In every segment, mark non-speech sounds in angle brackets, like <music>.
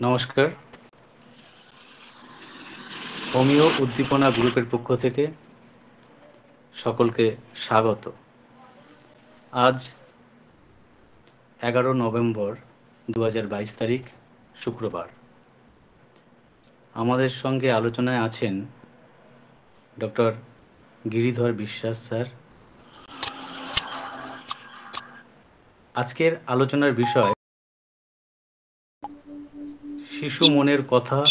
নমস্কার। হোমিও উদ্দীপনা গ্রুপের পক্ষ থেকে সকলকে স্বাগত। আজ এগারো নভেম্বর দু হাজার বাইশ তারিখ, শুক্রবার। আমাদের সঙ্গে আলোচনায় আছেন ডক্টর গিরিধর বিশ্বাস স্যার। আজকের আলোচনার বিষয় শিশু মনের কথা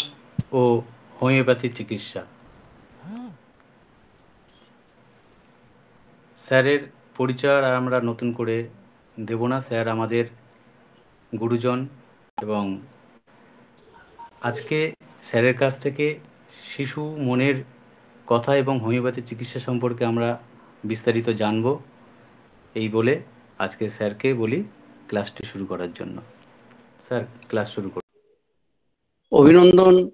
ও হোমিওপ্যাথি চিকিৎসা। স্যারের পরিচয় আর আমরা নতুন করে দেব না। স্যার আমাদের গুরুজন এবং আজকে স্যারের কাছ থেকে শিশু মনের কথা এবং হোমিওপ্যাথি চিকিৎসা সম্পর্কে আমরা বিস্তারিত জানব। এই বলে আজকে স্যারকে বলি ক্লাসটি শুরু করার জন্য। স্যার, ক্লাস শুরু অভিনন্দন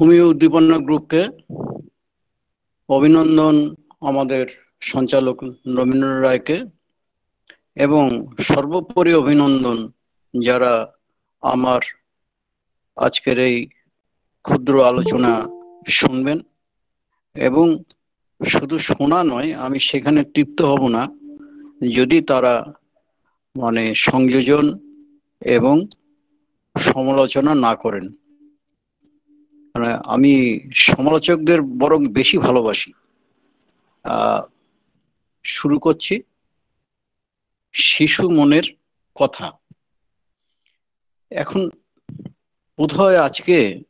হোমিও উদ্দীপনা গ্রুপকে। অভিনন্দন আমাদের সঞ্চালক রবীন্দ্র রায়কে। এবং সর্বোপরি অভিনন্দন যারা আমার আজকের এই ক্ষুদ্র আলোচনা শুনবেন। এবং শুধু শোনা নয়, আমি সেখানে তৃপ্ত হব না। যদি তারা মানে সংযোজন এবং সমালোচনা না করেন। মানে আমি সমালোচকদের বরং বেশি ভালোবাসি। শুরু করছি শিশু মনের কথা। এখন বোধহয় আজকে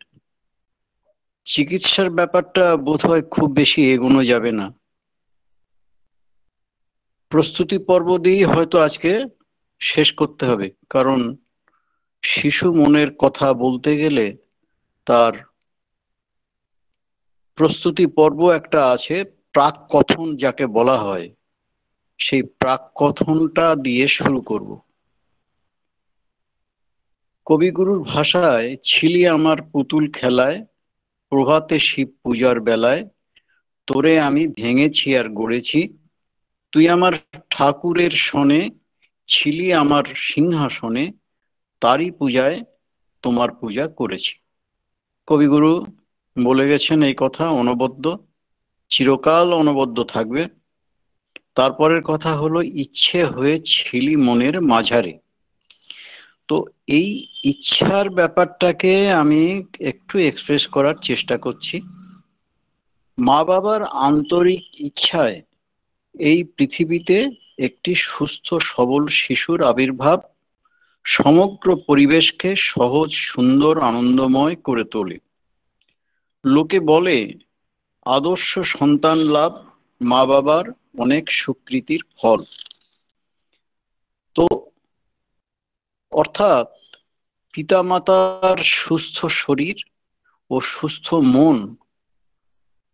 চিকিৎসার ব্যাপারটা বোধহয় খুব বেশি এগোনো যাবে না। প্রস্তুতি পর্ব দিয়েই হয়তো আজকে শেষ করতে হবে। কারণ শিশু মনের কথা বলতে গেলে তার প্রস্তুতি পর্ব একটা আছে প্রাক কথন যাকে বলা হয়। সেই প্রাক কথনটা দিয়ে শুরু করব। কবিগুরুর ভাষায় ছিলি আমার পুতুল খেলায়, প্রভাতে শিব পূজার বেলায়, তোরে আমি ভেঙেছি আর গড়েছি, তুই আমার ঠাকুরের শনে, ছিলি আমার সিংহাসনে তারই পূজায় তোমার পূজা করেছি। কবিগুরু বলে গেছেন এই কথা অনবদ্য, চিরকাল অনবদ্য থাকবে। তারপরের কথা হলো ইচ্ছে হয়ে ছিলি মনের মাঝারে। তো এই ইচ্ছার ব্যাপারটাকে আমি একটু এক্সপ্রেস করার চেষ্টা করছি। মা বাবার আন্তরিক ইচ্ছায় এই পৃথিবীতে একটি সুস্থ সবল শিশুর আবির্ভাব সমগ্র পরিবেশকে সহজ, সুন্দর, আনন্দময় করে তোলে। লোকে বলে, আদর্শ সন্তান লাভ মা বাবার অনেক সুকৃতির ফল। তো, অর্থাৎ পিতামাতার সুস্থ শরীর ও সুস্থ মন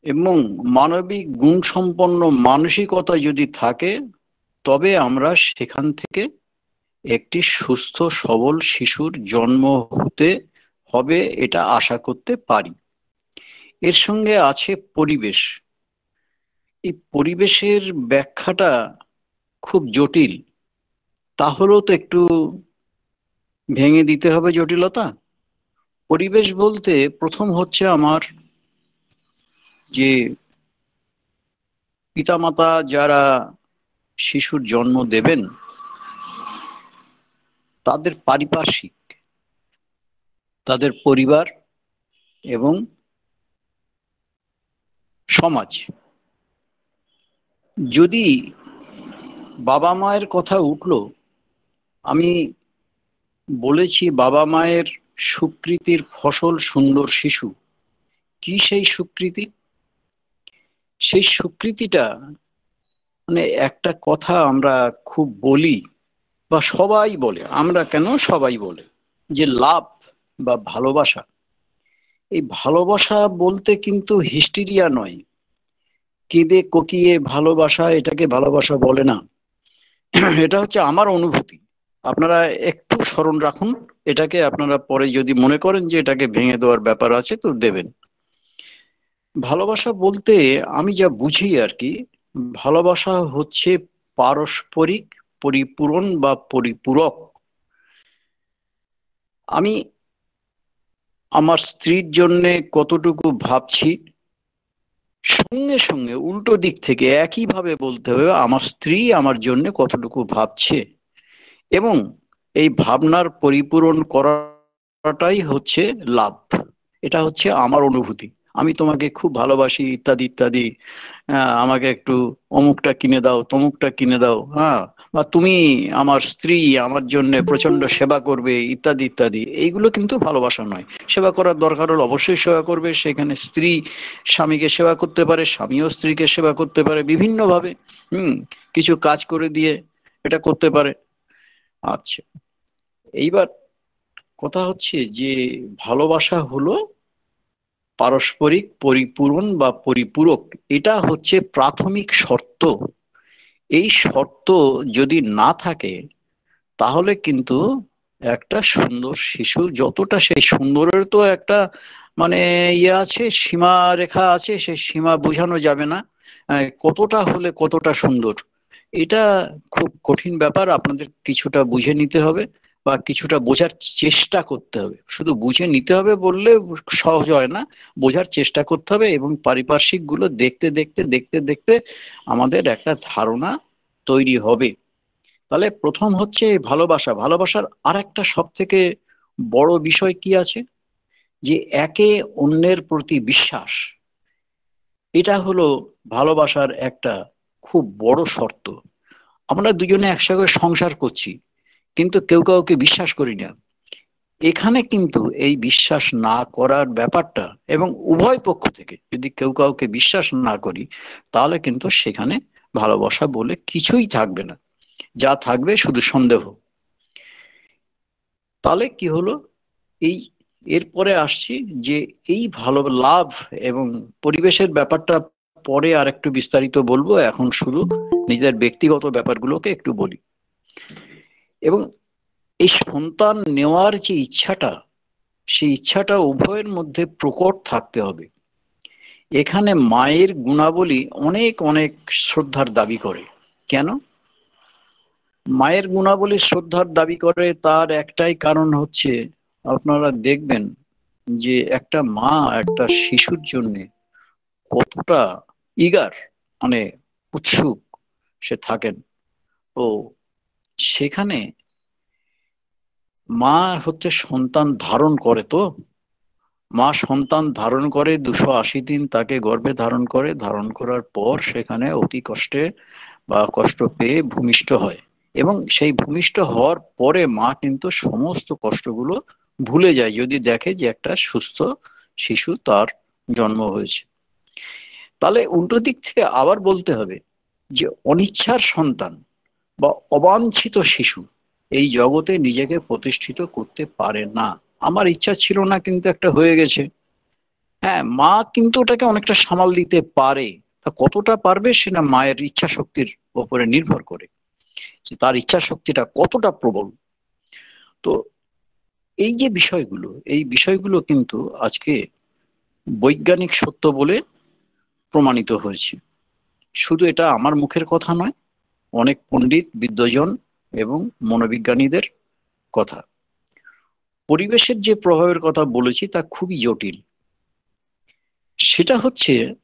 এবং মানবিক গুণ সম্পন্ন মানসিকতা যদি থাকে, তবে আমরা সেখান থেকে একটি সুস্থ, সবল শিশুর জন্ম হতে হবে এটা আশা করতে পারি। এর সঙ্গে আছে পরিবেশ। এই পরিবেশের ব্যাখ্যাটা খুব জটিল। তাহলেও তো একটু ভেঙে দিতে হবে জটিলতা। পরিবেশ বলতে প্রথম হচ্ছে আমার যে পিতামাতা যারা শিশুর জন্ম দেবেন তাদের পারিপার্শ্বিক, তাদের পরিবার এবং সমাজ। যদি বাবা মায়ের কথা উঠল, আমি বলেছি বাবা মায়ের সুকৃতির ফসল সুন্দর শিশু। কি সেই সুকৃতি? সেই সুকৃতিটা মানে একটা কথা আমরা খুব বলি বা সবাই বলে, আমরা কেন সবাই বলে? যে লাভ বা ভালোবাসা। এই ভালোবাসা বলতে কিন্তু হিস্টিরিয়া নয়। কেঁদে কোকিয়ে ভালোবাসা এটাকে ভালোবাসা বলে না। এটা হচ্ছে আমার অনুভূতি। আপনারা একটু স্মরণ রাখুন, এটাকে আপনারা পরে যদি মনে করেন যে এটাকে ভেঙে দেওয়ার ব্যাপার আছে তো দেবেন। ভালোবাসা বলতে আমি যা বুঝি আর কি, ভালোবাসা হচ্ছে পারস্পরিক পরিপূরণ বা পরিপূরক। আমি আমার স্ত্রীর জন্যে কতটুকু ভাবছি, সঙ্গে সঙ্গে উল্টো দিক থেকে একইভাবে বলতে হবে, আমার স্ত্রী আমার জন্য কতটুকু ভাবছে এবং এই ভাবনার পরিপূরণ করাটাই হচ্ছে লাভ। এটা হচ্ছে আমার অনুভূতি। আমি তোমাকে খুব ভালোবাসি, ইত্যাদি ইত্যাদি। আমাকে একটু অমুকটা কিনে দাও, তমুকটা কিনে দাও হ্যাঁ। বা তুমি আমার স্ত্রী আমার জন্য প্রচণ্ড সেবা করবে, ইত্যাদি ইত্যাদি। এইগুলো কিন্তু ভালোবাসা নয়। সেবা করার দরকার হলে অবশ্যই সেবা করবে। সেখানে স্ত্রী স্বামীকে সেবা করতে পারে, স্বামীও স্ত্রীকে সেবা করতে পারে বিভিন্নভাবে। হুম, কিছু কাজ করে দিয়ে এটা করতে পারে। আচ্ছা এইবার কথা হচ্ছে যে ভালোবাসা হলো পারস্পরিক পরিপূরণ বা পরিপূরক। এটা হচ্ছে প্রাথমিক শর্ত। এই শর্ত যদি না থাকে, তাহলে কিন্তু একটা সুন্দর শিশু যতটা সেই সুন্দরের তো একটা মানে ইয়ে আছে, সীমা রেখা আছে সেই সীমা বোঝানো যাবে না। কতটা হলে কতটা সুন্দর। এটা খুব কঠিন ব্যাপার, আপনাদের কিছুটা বুঝে নিতে হবে। বা কিছুটা বোঝার চেষ্টা করতে হবে। শুধু বুঝে নিতে হবে বললে সহজ হয় না, বোঝার চেষ্টা করতে হবে এবং পারিপার্শ্বিকগুলো দেখতে দেখতে দেখতে দেখতে আমাদের একটা ধারণা তৈরি হবে। তাহলে প্রথম হচ্ছে ভালোবাসা। ভালোবাসার আর একটা সব থেকে বড় বিষয় কি আছে? যে একে অন্যের প্রতি বিশ্বাস। এটা হলো ভালোবাসার একটা খুব বড় শর্ত। আমরা দুজনে একসঙ্গে সংসার করছি। কিন্তু কেউ কাউকে বিশ্বাস করি না। এখানে কিন্তু এই বিশ্বাস না করার ব্যাপারটা এবং উভয় পক্ষ থেকে যদি কেউ কাউকে বিশ্বাস না করি, তাহলে কিন্তু সেখানে ভালোবাসা বলে কিছুই থাকবে না। যা থাকবে শুধু সন্দেহ। তাহলে কি হলো? এই এরপরে আসছি যে এই ভালো লাভ এবং পরিবেশের ব্যাপারটা পরে আর একটু বিস্তারিত বলব। এখন শুধু নিজের ব্যক্তিগত ব্যাপারগুলোকে একটু বলি। এবং এই সন্তান নেওয়ার যে ইচ্ছাটা, সেই ইচ্ছাটা উভয়ের মধ্যে প্রকট থাকতে হবে। এখানে মায়ের গুণাবলী অনেক অনেক শ্রদ্ধার দাবি করে। কেন? মায়ের গুণাবলী শ্রদ্ধার দাবি করে, তার একটাই কারণ হচ্ছে, আপনারা দেখবেন যে একটা মা, একটা শিশুর জন্য কতটা ইগার মানে উৎসুক সে থাকেন। ও সেখানে মা হচ্ছে সন্তান ধারণ করে তো? মা সন্তান ধারণ করে, দুশো আশি দিন তাকে গর্ভে ধারণ করে, ধারণ করার পর সেখানে অতি কষ্টে বা কষ্ট পেয়ে ভূমিষ্ঠ হয়। এবং সেই ভূমিষ্ঠ হওয়ার পরে মা কিন্তু সমস্ত কষ্টগুলো ভুলে যায়, যদি দেখে যে একটা সুস্থ শিশু তার জন্ম হয়েছে। তাহলে উল্টো দিক থেকে আবার বলতে হবে যে অনিচ্ছার সন্তান বা অবাঞ্ছিত শিশু এই জগতে নিজেকে প্রতিষ্ঠিত করতে পারে না। আমার ইচ্ছা ছিল না কিন্তু একটা হয়ে গেছে। হ্যাঁ মা কিন্তু ওটাকে অনেকটা সামাল দিতে পারে। তা কতটা পারবে সেটা মায়ের ইচ্ছা শক্তির উপরে নির্ভর করে। যে তার ইচ্ছা শক্তিটা কতটা প্রবল। তো এই যে বিষয়গুলো, এই বিষয়গুলো কিন্তু আজকে বৈজ্ঞানিক সত্য বলে প্রমাণিত হয়েছে। শুধু এটা আমার মুখের কথা নয় অনেক পণ্ডিত বিদ্যজন এবং মনোবিজ্ঞানীদের কথা। পরিবেশের যে প্রভাবের কথা বলেছি তা খুবই জটিল। সেটা হচ্ছে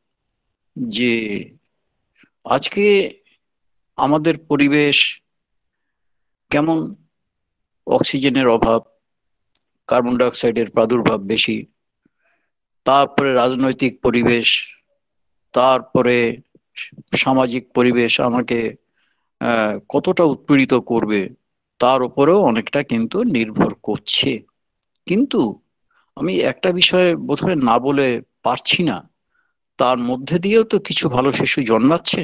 যে আজকে আমাদের পরিবেশ কেমন অক্সিজেনের অভাব, কার্বন ডাইঅক্সাইডের প্রাদুর্ভাব বেশি, তারপরে রাজনৈতিক পরিবেশ, তারপরে সামাজিক পরিবেশ আমাকে কতটা উৎপীড়িত করবে তার উপরেও অনেকটা কিন্তু নির্ভর করছে। কিন্তু আমি একটা বিষয়ে বোধহয় না বলে পারছি না, তার মধ্যে দিয়েও তো কিছু ভালো শিশু জন্মাচ্ছে।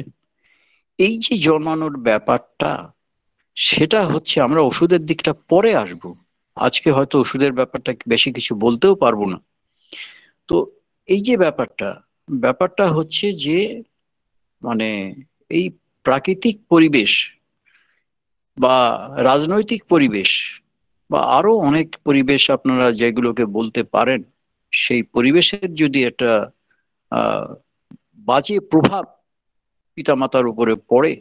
এই যে জন্মানোর ব্যাপারটা, সেটা হচ্ছে আমরা ওষুধের দিকটা পরে আসব। আজকে হয়তো ওষুধের ব্যাপারটা বেশি কিছু বলতেও পারব না। তো এই যে ব্যাপারটা ব্যাপারটা হচ্ছে যে মানে এই প্রাকৃতিক পরিবেশ বা রাজনৈতিক পরিবেশ বা আরও অনেক পরিবেশ আপনারা যেগুলোকে বলতে পারেন, সেই পরিবেশের যদি একটা বাজে প্রভাব পিতামাতার উপরে পড়ে,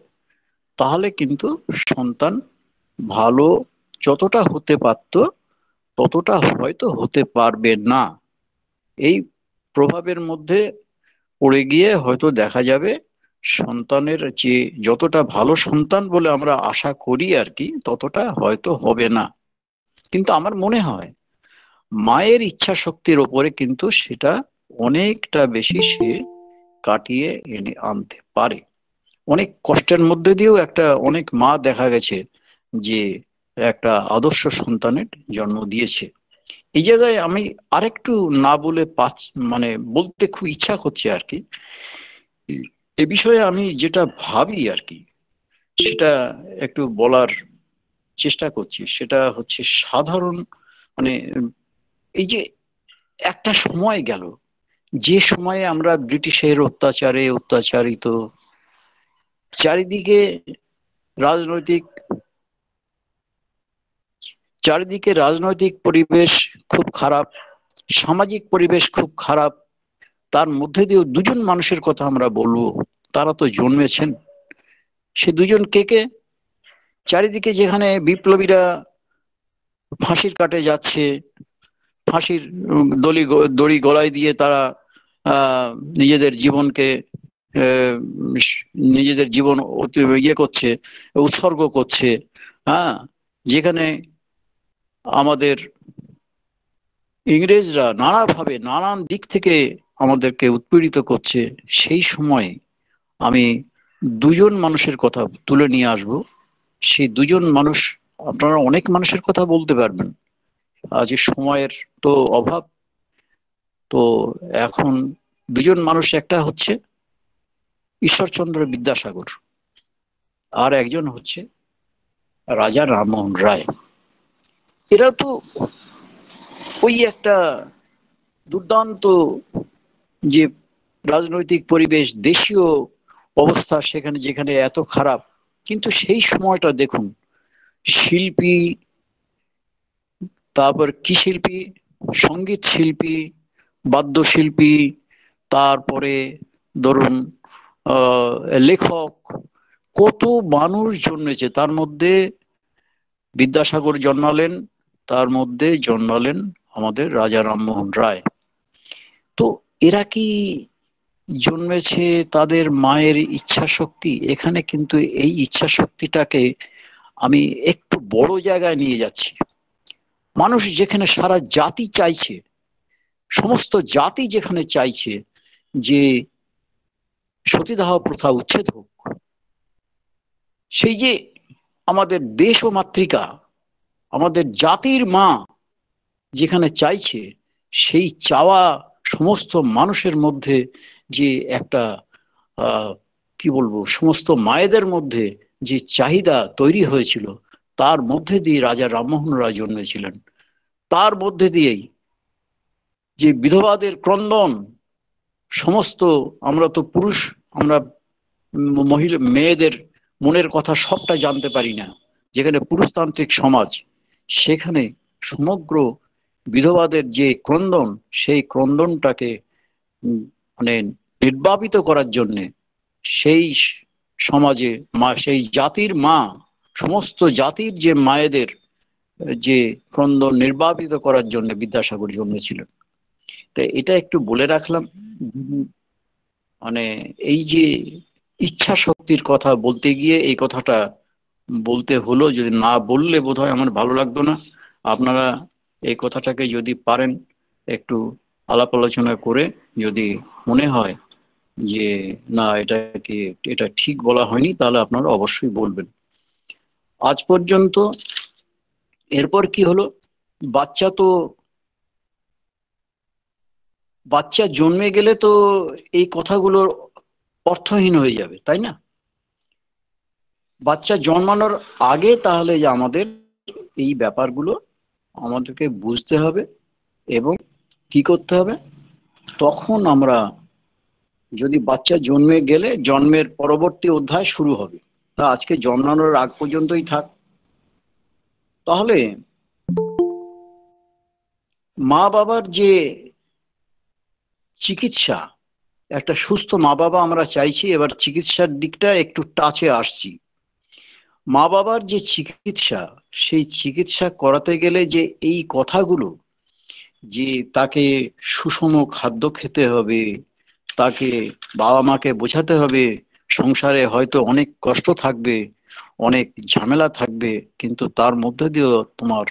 তাহলে কিন্তু সন্তান ভালো যতটা হতে পারত, ততটা হয়তো হতে পারবে না। এই প্রভাবের মধ্যে পড়ে গিয়ে হয়তো দেখা যাবে সন্তানের যে যতটা ভালো সন্তান বলে আমরা আশা করি আর কি, ততটা হয়তো হবে না। কিন্তু আমার মনে হয়, মায়ের ইচ্ছা শক্তির ওপরে কিন্তু সেটা অনেকটা বেশি সে কাটিয়ে এনে আনতে পারে। অনেক কষ্টের মধ্যে দিয়েও একটা অনেক মা দেখা গেছে যে একটা আদর্শ সন্তানের জন্ম দিয়েছে। এই জায়গায় আমি আরেকটু না বলে পাচ মানে বলতে খুব ইচ্ছা করছে আর কি এ বিষয়ে আমি যেটা ভাবি আর কি, সেটা একটু বলার চেষ্টা করছি। সেটা হচ্ছে সাধারণ মানে এই যে একটা সময় গেল, যে সময়ে আমরা ব্রিটিশের অত্যাচারে অত্যাচারিত, চারিদিকে রাজনৈতিক চারিদিকে রাজনৈতিক পরিবেশ খুব খারাপ, সামাজিক পরিবেশ খুব খারাপ, তার মধ্যে দিয়েও দুজন মানুষের কথা আমরা বলব। তারা তো জন্মেছেন। সে দুজন কে কে? চারিদিকে যেখানে বিপ্লবীরা ফাঁসির কাটে যাচ্ছে, ফাঁসির দড়ি দড়ি গলায় দিয়ে তারা নিজেদের জীবনকে নিজেদের জীবন ইয়ে করছে, উৎসর্গ করছে হ্যাঁ যেখানে আমাদের ইংরেজরা নানাভাবে, নানান দিক থেকে আমাদেরকে উৎপীড়িত করছে, সেই সময় আমি দুজন মানুষের কথা তুলে নিয়ে আসব। সেই দুজন মানুষ আপনারা অনেক মানুষের কথা বলতে পারবেন। আজ সময়ের তো অভাব। তো এখন দুজন মানুষ, একটা হচ্ছে ঈশ্বরচন্দ্র বিদ্যাসাগর আর একজন হচ্ছে রাজা রামমোহন রায়। এরা তো ওই একটা দুর্দান্ত যে রাজনৈতিক পরিবেশ, দেশীয় অবস্থা সেখানে যেখানে এত খারাপ। কিন্তু সেই সময়টা দেখুন, শিল্পী, তারপর কি শিল্পী? সংগীত শিল্পী, বাদ্যশিল্পী, তারপরে ধরুন লেখক, কত মানুষ জন্মেছে। তার মধ্যে বিদ্যাসাগর জন্মালেন, তার মধ্যে জন্মালেন আমাদের রাজা রামমোহন রায়। তো এরা কি জন্মেছে তাদের মায়ের ইচ্ছা শক্তি এখানে কিন্তু এই ইচ্ছা শক্তিটাকে আমি একটু বড় জায়গায় নিয়ে যাচ্ছি। মানুষ যেখানে সারা জাতি চাইছে, সমস্ত জাতি যেখানে চাইছে যে সতীদাহ প্রথা উচ্ছেদ হোক, সেই যে আমাদের দেশ ও মাতৃকা, আমাদের জাতির মা যেখানে চাইছে, সেই চাওয়া সমস্ত মানুষের মধ্যে যে একটা কি বলব, সমস্ত মায়েদের মধ্যে যে চাহিদা তৈরি হয়েছিল, তার মধ্যে দিয়ে রাজা রামমোহন রায় জন্মেছিলেন। তার মধ্যে দিয়েই যে বিধবাদের ক্রন্দন, সমস্ত আমরা তো পুরুষ, আমরা মহিলা, মেয়েদের মনের কথা সবটা জানতে পারি না। যেখানে পুরুষতান্ত্রিক সমাজ, সেখানে সমগ্র বিধবাদের যে ক্রন্দন, সেই ক্রন্দনটাকে মানে নির্বাপিত করার জন্যে সেই সমাজে মা, সেই জাতির মা, সমস্ত জাতির যে মায়েদের যে ক্রন্দন নির্বাপিত করার জন্য বিদ্যাসাগর জন্মেছিলেন। তো এটা একটু বলে রাখলাম। মানে এই যে ইচ্ছা শক্তির কথা বলতে গিয়ে এই কথাটা বলতে হলো, যদি না বললে বোধ হয় আমার ভালো লাগতো না। আপনারা এই কথাটাকে যদি পারেন, একটু আলাপ আলোচনা করে যদি মনে হয় যে, না, এটাকে, এটা ঠিক বলা হয়নি, তাহলে আপনারা অবশ্যই বলবেন। আজ পর্যন্ত এরপর কি হলো? বাচ্চা তো, বাচ্চা জন্মে গেলে তো এই কথাগুলো অর্থহীন হয়ে যাবে, তাই না? বাচ্চা জন্মানোর আগে তাহলে যে আমাদের এই ব্যাপারগুলো আমাদেরকে বুঝতে হবে এবং কি করতে হবে? তখন আমরা যদি বাচ্চা জন্মে গেলে জন্মের পরবর্তী অধ্যায় শুরু হবে। তা আজকে জন্মানোর আগ পর্যন্তই থাক। তাহলে মা বাবার যে চিকিৎসা, একটা সুস্থ মা বাবা আমরা চাইছি, এবার চিকিৎসার দিকটা একটু টাচে আসছি। মা বাবার যে চিকিৎসা, সেই চিকিৎসা করাতে গেলে যে এই কথাগুলো যে তাকে সুষম খাদ্য খেতে হবে, তাকে বাবা মাকে বোঝাতে হবে, সংসারে হয়তো অনেক কষ্ট থাকবে, অনেক ঝামেলা থাকবে, কিন্তু তার মধ্যে দিয়েও তোমার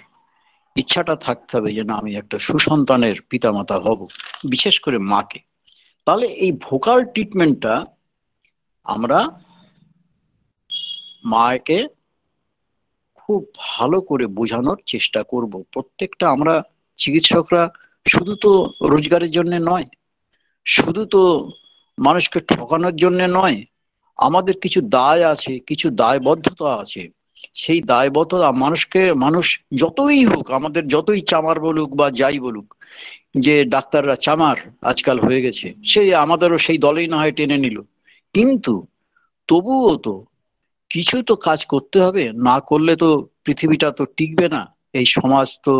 ইচ্ছাটা থাকতে হবে যে না আমি একটা সুসন্তানের পিতামাতা হব, বিশেষ করে মাকে। তাহলে এই ভোকাল ট্রিটমেন্টটা আমরা মাকে খুব ভালো করে বোঝানোর চেষ্টা করব। প্রত্যেকটা আমরা চিকিৎসকরা শুধু তো রোজগারের জন্য নয়, শুধু তো মানুষকে ঠকানোর জন্য নয়, আমাদের কিছু দায় আছে, কিছু দায়বদ্ধতা আছে। সেই দায়বদ্ধতা মানুষকে, মানুষ যতই হোক, আমাদের যতই চামার বলুক বা যাই বলুক, যে ডাক্তাররা চামার আজকাল হয়ে গেছে সেই আমাদেরও সেই দলেই না হয় টেনে নিল। কিন্তু তবুও তো কিছু তো কাজ করতে হবে, না করলে তো পৃথিবীটা তো টিকবে না, এই সমাজ তো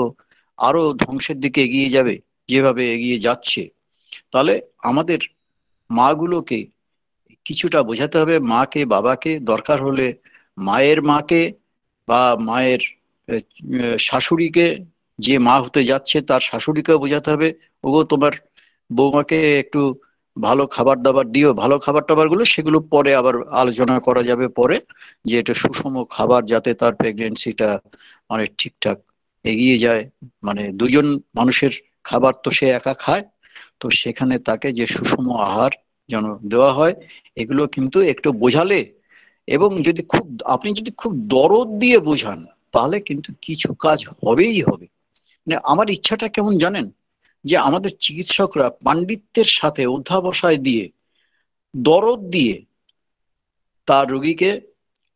আরও ধ্বংসের দিকে এগিয়ে যাবে, যেভাবে এগিয়ে যাচ্ছে। তাহলে আমাদের মাগুলোকে কিছুটা বোঝাতে হবে, মাকে, বাবাকে। দরকার হলে মায়ের মাকে বা মায়ের শাশুড়িকে, যে মা হতে যাচ্ছে তার শাশুড়িকে বোঝাতে হবে। ওগো, তোমার বৌমাকে একটু ভালো খাবার দাবার দিও। ভালো খাবার টাবারগুলো সেগুলো পরে আবার আলোচনা করা যাবে পরে, যে এটা সুষম খাবার যাতে তার প্রেগনেন্সিটা অনেক ঠিকঠাক এগিয়ে যায়। মানে দুজন মানুষের খাবার তো সে একা খায়, তো সেখানে তাকে যে সুষম আহার যেন দেওয়া হয়, এগুলো কিন্তু একটু বোঝালে এবং যদি খুব, আপনি যদি খুব দরদ দিয়ে বোঝান, তাহলে কিন্তু কিছু কাজ হবেই হবে। মানে আমার ইচ্ছাটা কেমন জানেন? যে আমাদের চিকিৎসকরা পাণ্ডিত্যের সাথে অধ্যাবসায় দিয়ে, দরদ দিয়ে তার রোগীকে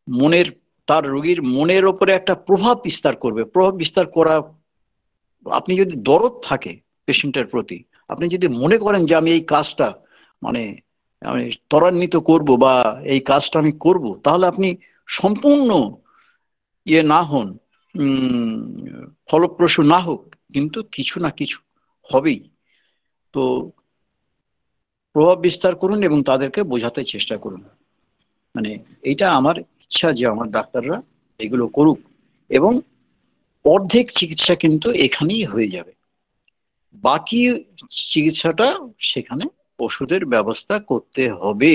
মনের তার রোগীর মনের ওপরে একটা প্রভাব বিস্তার করবে। প্রভাব বিস্তার করা, আপনি যদি দরদ থাকে পেশেন্টের প্রতি, আপনি যদি মনে করেন যে আমি এই কাজটা মানে আমি ত্বরান্বিত করব বা এই কাজটা আমি করব, তাহলে আপনি সম্পূর্ণ ইয়ে না হন ফলপ্রসূ না হোক, কিন্তু কিছু না কিছু হবেই। তো প্রভাব বিস্তার করুন এবং তাদেরকে বোঝাতে চেষ্টা করুন। মানে এইটা আমার ইচ্ছা যে আমার ডাক্তাররা এগুলো করুক এবং অর্ধেক চিকিৎসা কিন্তু এখানেই হয়ে যাবে। বাকি চিকিৎসাটা সেখানে ওষুধের ব্যবস্থা করতে হবে।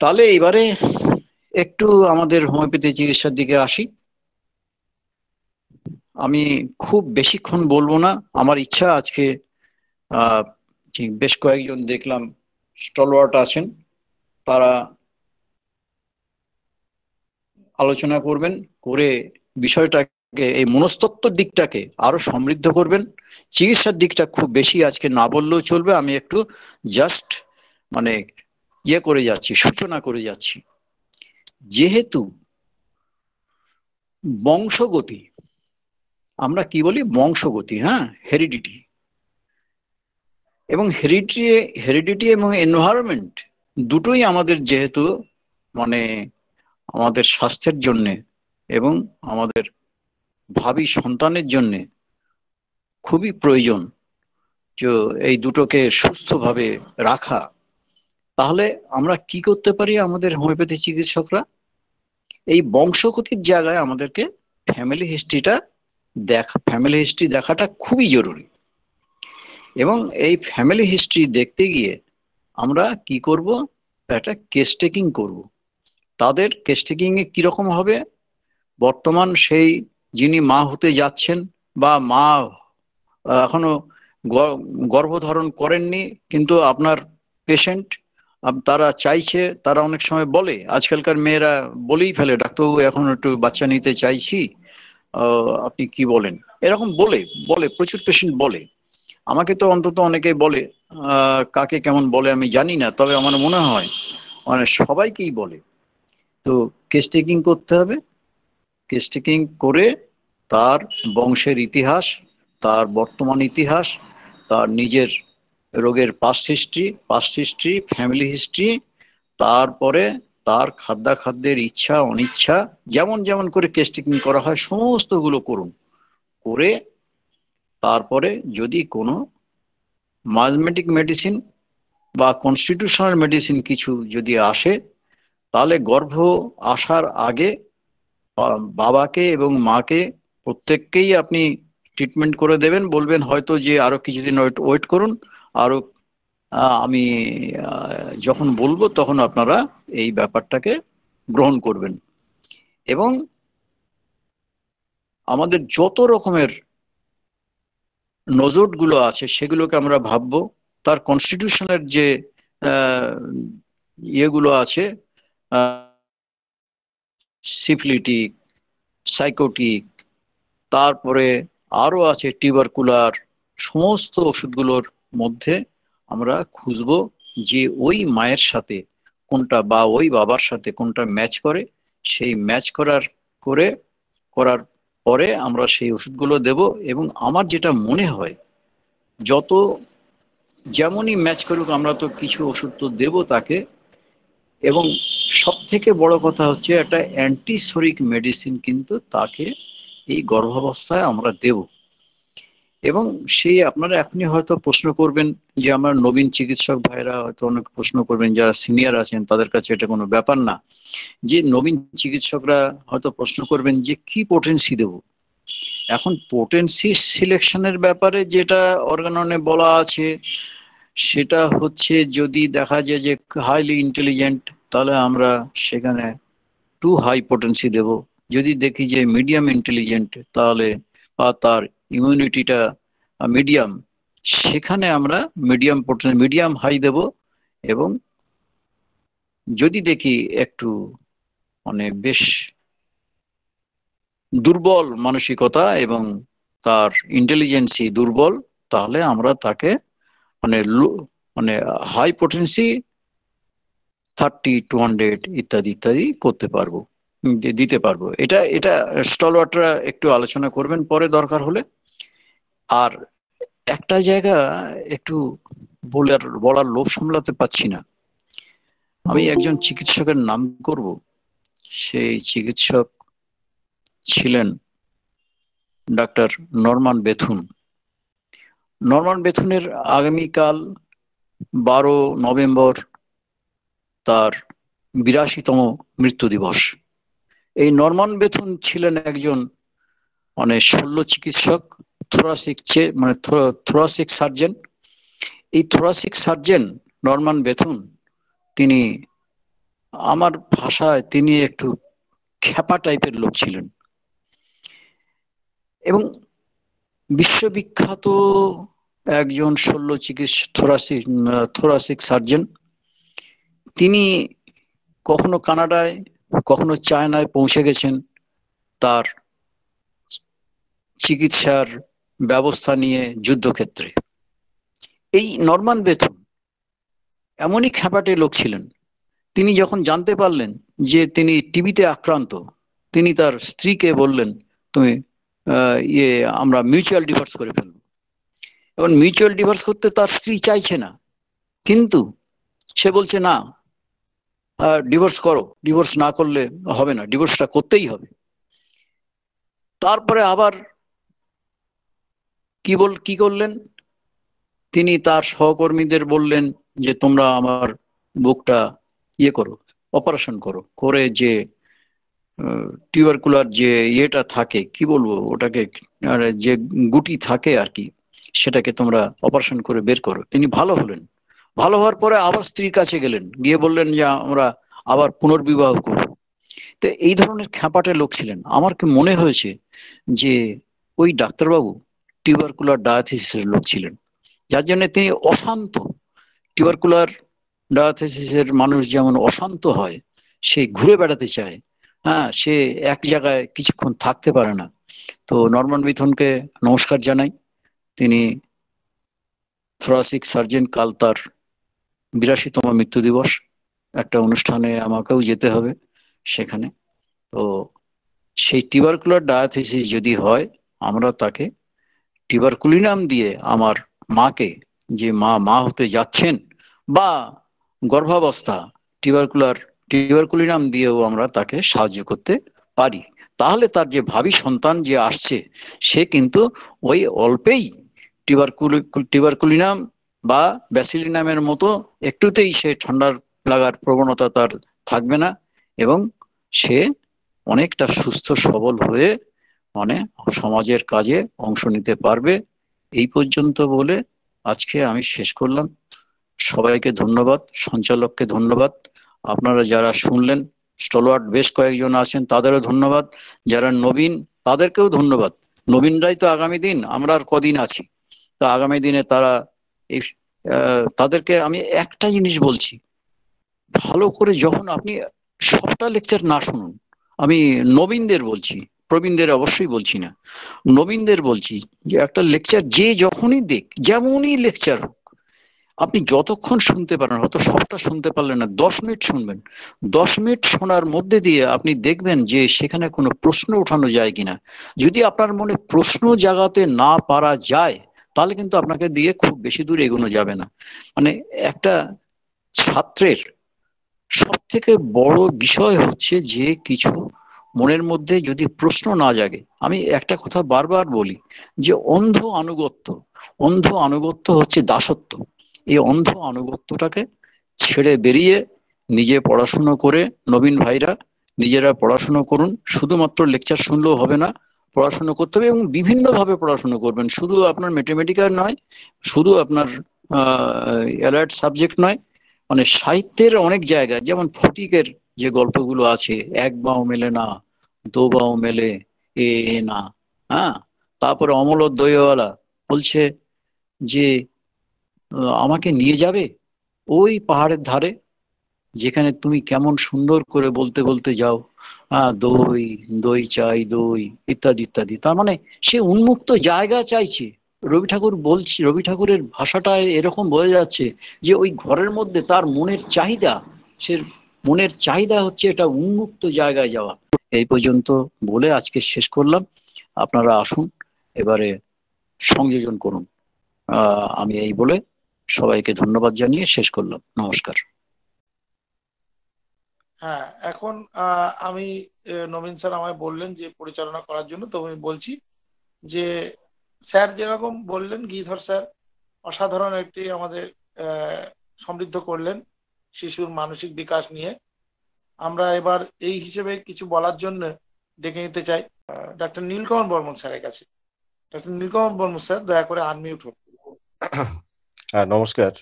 তাহলে এবারে একটু আমাদের হোমিওপ্যাথি চিকিৎসার দিকে আসি। আমি খুব বেশিক্ষণ বলব না। আমার ইচ্ছা আজকে বেশ কয়েকজন দেখলাম স্টলওয়ার্ট আছেন। তারা আলোচনা করবেন, করে বিষয়টাকে, এই মনস্তত্ত্বর দিকটাকে আরও সমৃদ্ধ করবেন। চিকিৎসার দিকটা খুব বেশি আজকে না বললেও চলবে, আমি একটু জাস্ট মানে ইয়ে করে যাচ্ছি, সূচনা করে যাচ্ছি। যেহেতু বংশগতি, আমরা কি বলি? বংশগতি হ্যাঁ? হেরিডিটি এবং হেরিডিটি হেরিডিটি এবং এনভায়রনমেন্ট দুটোই আমাদের যেহেতু মানে আমাদের স্বাস্থ্যের জন্যে এবং আমাদের ভাবি সন্তানের জন্যে খুবই প্রয়োজন যে এই দুটোকে সুস্থভাবে রাখা। তাহলে আমরা কি করতে পারি আমাদের হোমিওপ্যাথি চিকিৎসকরা? এই বংশগতির জায়গায় আমাদেরকে ফ্যামিলি হিস্ট্রিটা দেখা ফ্যামিলি হিস্ট্রি দেখাটা খুবই জরুরি। এবং এই ফ্যামিলি হিস্ট্রি দেখতে গিয়ে আমরা কি করব? একটা কেস টেকিং করব। তাদের কেস টেকিং এ কীরকম হবে? বর্তমান সেই যিনি মা হতে যাচ্ছেন বা মা এখনও গর্ভধারণ করেননি, কিন্তু আপনার পেশেন্ট তারা চাইছে, তারা অনেক সময় বলে, আজকালকার মেয়েরা বলেই ফেলে, ডাক্তারবাবু এখন একটু বাচ্চা নিতে চাইছি আপনি কি বলেন? এরকম বলে বলে, প্রচুর পেশেন্ট বলে। আমাকে তো অন্তত অনেকে বলে কাকে কেমন বলে আমি জানি না, তবে আমার মনে হয় মানে সবাইকেই বলে। তো কেস টেকিং করতে হবে। কেস টেকিং করে তার বংশের ইতিহাস, তার বর্তমান ইতিহাস, তার নিজের রোগের past history past history family history তারপরে তার খাদ্যাখাদ্যের ইচ্ছা, অনিচ্ছা, যেমন যেমন করে কেস টেকিং করা হয়, সমস্তগুলো করুন। করে তারপরে যদি কোনো মাজমেটিক মেডিসিন বা কনস্টিটিউশনাল মেডিসিন কিছু যদি আসে তাহলে গর্ভ আসার আগে বাবাকে এবং মাকে প্রত্যেককেই আপনি ট্রিটমেন্ট করে দেবেন। বলবেন হয়তো যে আরও কিছুদিন ওয়েট করুন। আরও আমি যখন বলব তখন আপনারা এই ব্যাপারটাকে গ্রহণ করবেন। এবং আমাদের যত রকমের নজরগুলো আছে সেগুলোকে আমরা ভাববো। তার কনস্টিটিউশনের যে ইয়েগুলো আছে সিফিলিটিক, সাইকোটিক, তারপরে আরও আছে টিউবারকুলার, সমস্ত ওষুধগুলোর মধ্যে আমরা খুঁজব যে ওই মায়ের সাথে কোনটা বা ওই বাবার সাথে কোনটা ম্যাচ করে। সেই ম্যাচ করার করে, করার পরে আমরা সেই ওষুধগুলো দেব এবং আমার যেটা মনে হয়, যত যেমনই ম্যাচ করুক আমরা তো কিছু ওষুধ তো দেবো তাকে এবং সব থেকে বড় কথা হচ্ছে একটা অ্যান্টিসোরিক মেডিসিন কিন্তু তাকে এই গর্ভাবস্থায় আমরা দেব। এবং সেই আপনারা এখনই হয়তো প্রশ্ন করবেন যে আমার নবীন চিকিৎসক ভাইরা হয়তো অনেক প্রশ্ন করবেন, যারা সিনিয়র আছেন তাদের কাছে এটা কোনো ব্যাপার না। যে নবীন চিকিৎসকরা হয়তো প্রশ্ন করবেন যে কি পোটেন্সি দেব? এখন পোটেন্সি সিলেকশনের ব্যাপারে যেটা অর্গাননে বলা আছে সেটা হচ্ছে যদি দেখা যায় যে হাইলি ইন্টেলিজেন্ট তাহলে আমরা সেখানে টু হাই পোটেন্সি দেব। যদি দেখি যে মিডিয়াম ইন্টেলিজেন্ট তাহলে বা তার ইমিউনিটিটা মিডিয়াম সেখানে আমরা মিডিয়াম পোটেন্সি মিডিয়াম হাই দেব এবং যদি দেখি একটু মানে বেশ দুর্বল মানসিকতা এবং তার ইন্টেলিজেন্সি দুর্বল, তাহলে আমরা তাকে মানে মানে high potency thirty two hundred ইত্যাদি ইত্যাদি করতে পারব দিতে পারব। এটা এটা স্টল ওয়াটার একটু আলোচনা করবেন পরে দরকার হলে। আর একটা জায়গা একটু বলার বলার লোভ সামলাতে পাচ্ছি না। আমি একজন চিকিৎসকের নাম করব। সেই চিকিৎসক ছিলেন ডাক্তার নরমান বেথুন। নরমান বেথুনের আগামীকাল বারো নভেম্বর তার বিরাশিতম মৃত্যু দিবস। এই নরমান বেথুন ছিলেন একজন মানে শল্য চিকিৎসক থোরাসিক চে মানে থোরাসিক সার্জেন এই থোরাসিক সার্জেন নরমান বেথুন, তিনি আমার ভাষায় তিনি একটু খ্যাপা টাইপের লোক ছিলেন। এবং বিশ্ববিখ্যাত একজন শল্য চিকিৎসা থোরাসিক থোরাসিক সার্জেন তিনি কখনো কানাডায়, কখনো চায়নায় পৌঁছে গেছেন। তার চিকিৎসার ব্যবস্থা নিয়ে যুদ্ধক্ষেত্রে। এই নরমান বেথুন এমনই খ্যাপাটে লোক ছিলেন। তিনি যখন জানতে পারলেন যে তিনি টিভিতে আক্রান্ত, তিনি তার স্ত্রীকে বললেন, তুমি ইয়ে আমরা মিউচুয়াল ডিভোর্স করে ফেলব। এবং মিউচুয়াল ডিভোর্স করতে তার স্ত্রী চাইছে না। কিন্তু সে বলছে, না ডিভোর্স করো। ডিভোর্স না করলে হবে না। ডিভোর্সটা করতেই হবে। তারপরে আবার কি বল, কি করলেন? তিনি তার সহকর্মীদের বললেন যে, তোমরা আমার বুকটা ইয়ে করো অপারেশন করো। করে যে টিউবারকুলার যে ইয়েটা থাকে, কি বলব, ওটাকে যে গুটি থাকে আর কি সেটাকে তোমরা অপারেশন করে বের করো। তিনি ভালো হলেন। ভালো হওয়ার পরে আবার স্ত্রীর কাছে গেলেন। গিয়ে বললেন, যে, আমরা আবার পুনর্বিবাহ করব। তো এই ধরনের খ্যাপাটে লোক ছিলেন। আমার কি মনে হয়েছে যে ওই ডাক্তারবাবু টিউবারকুলার ডায়াথিসিসের লোক ছিলেন। যার জন্য তিনি অশান্ত। টিউবারকুলার ডায়াথিসিসের মানুষ যেমন অশান্ত হয়, সে ঘুরে বেড়াতে চায়। হ্যাঁ সে এক জায়গায় কিছুক্ষণ থাকতে পারে না। তো নরমান মিথুনকে নমস্কার জানাই। তিনি থ্রাসিক সার্জেন কাল তার বিরাশিতম মৃত্যু দিবস একটা অনুষ্ঠানে আমাকেও যেতে হবে সেখানে। তো সেই টিবারকুলার ডায়াথিসিস যদি হয়, আমরা তাকে টিবারকুলিনাম দিয়ে আমার মাকে, যে মা মা হতে যাচ্ছেন বা গর্ভাবস্থা টিবারকুলার টিবারকুলিনাম দিয়েও আমরা তাকে সাহায্য করতে পারি। তাহলে তার যে ভাবি সন্তান যে আসছে, সে কিন্তু ওই অল্পেই টিবারকুলি, টিবারকুলিনাম বা ব্যাসিলিনামের মতো একটুতেই সে ঠান্ডার লাগার প্রবণতা তার থাকবে না এবং সে অনেকটা সুস্থ, সবল হয়ে মানে সমাজের কাজে অংশ নিতে পারবে। এই পর্যন্ত বলে আজকে আমি শেষ করলাম। সবাইকে ধন্যবাদ, সঞ্চালককে ধন্যবাদ। আপনারা যারা শুনলেন, স্টলওয়ার্ড বেশ কয়েকজন আছেন, তাদেরও ধন্যবাদ। যারা নবীন, তাদেরকেও ধন্যবাদ। নবীনরাই তো আগামী দিন, আমরা আর কদিন আছি। তো আগামী দিনে তারা এই তাদেরকে আমি একটা জিনিস বলছি। ভালো করে যখন আপনি সবটা লেকচার না শুনুন, আমি নবীনদের বলছি, প্রবীণদের অবশ্যই বলছি না। নবীনদের বলছি যে একটা লেকচার যে যখনই দেখ, যেমনই লেকচার হোক, আপনি যতক্ষণ শুনতে পারেন, হয়তো সবটা শুনতে পারলেন না, দশ মিনিট শুনবেন। দশ মিনিট শোনার মধ্যে দিয়ে আপনি দেখবেন যে সেখানে কোনো প্রশ্ন উঠানো যায় কিনা। যদি আপনার মনে প্রশ্ন জাগাতে না পারা যায় তাহলে কিন্তু আপনাকে দিয়ে খুব বেশি দূর এগোনো যাবে না। মানে একটা ছাত্রের সব থেকে বড় বিষয় হচ্ছে যে কিছু মনের মধ্যে যদি প্রশ্ন না জাগে, আমি একটা কথা বারবার বলি যে অন্ধ আনুগত্য অন্ধ আনুগত্য হচ্ছে দাসত্ব। এই অন্ধ আনুগত্যটাকে ছেড়ে বেরিয়ে নিজে পড়াশুনো করে, নবীন ভাইরা নিজেরা পড়াশুনো করুন, শুধুমাত্র লেকচার শুনলেও হবে না পড়াশুনো করতে হবে এবং বিভিন্নভাবে পড়াশুনো করবেন। শুধু আপনার ম্যাথমেটিক্যাল নয়, শুধু আপনার অ্যালার্ট সাবজেক্ট নয় মানে সাহিত্যের অনেক জায়গায় যেমন ফটিকের যে গল্পগুলো আছে, এক বাও মেলে না, দো বাও মেলে, এ না হ্যাঁ? তারপরে অমল দইওয়ালা বলছে যে, আমাকে নিয়ে যাবে ওই পাহাড়ের ধারে, যেখানে তুমি কেমন সুন্দর করে বলতে বলতে যাও। দই দই চাই, দই, ইত্যাদি ইত্যাদি। তার মানে সে উন্মুক্ত জায়গা চাইছে। রবি ঠাকুর বলছি, রবি ঠাকুরের ভাষাটায় এরকম বোঝা যাচ্ছে যে ওই ঘরের মধ্যে তার মনের চাহিদা, সে মনের চাহিদা হচ্ছে এটা উন্মুক্ত জায়গায় যাওয়া। এই পর্যন্ত বলে আজকে শেষ করলাম। আপনারা আসুন, এবারে সংযোজন করুন। আমি এই বলে সবাইকে ধন্যবাদ জানিয়ে শেষ করলাম। নমস্কার। হ্যাঁ এখন আমি নবীন স্যার আমায় বললেন যে পরিচালনা করার জন্য, তো আমি বলছি যে, স্যার যেরকম বললেন, গীধর স্যার অসাধারণ একটি আমাদের সমৃদ্ধ করলেন শিশুর মানসিক বিকাশ নিয়ে। আমরা এবার এই হিসেবে কিছু বলার জন্য ডেকে নিতে চাই ডাক্তার নীলকমল বর্মন স্যারের কাছে। ডাক্তার নীলকমল বর্মন স্যার, দয়া করে আনমিউট হোক। হ্যাঁ নমস্কার।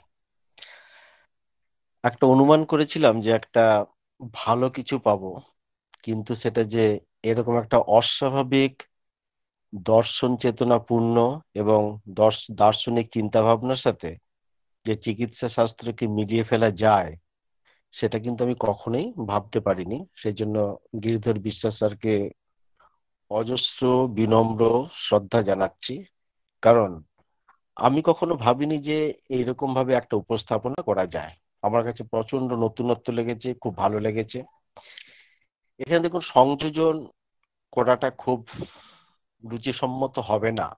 একটা অনুমান করেছিলাম যে একটা ভালো কিছু পাবো, কিন্তু সেটা যে এরকম একটা অস্বাভাবিক দর্শন চেতনাপূর্ণ এবং দার্শনিক চিন্তা ভাবনার সাথে যে চিকিৎসা শাস্ত্রকে মিলিয়ে ফেলা যায়, সেটা কিন্তু আমি কখনোই ভাবতে পারিনি। সেই জন্য গিরিধর বিশ্বাস স্যারকে অজস্র, বিনম্র শ্রদ্ধা জানাচ্ছি। কারণ আমি কখনো ভাবিনি যে এইরকম ভাবে একটা উপস্থাপনা করা যায়। আমার কাছে প্রচণ্ড নতুনত্ব লেগেছে, খুব ভালো লেগেছে। এখানে দেখুন, সংযোজন করাটা খুব রুচিসম্মত হবে না।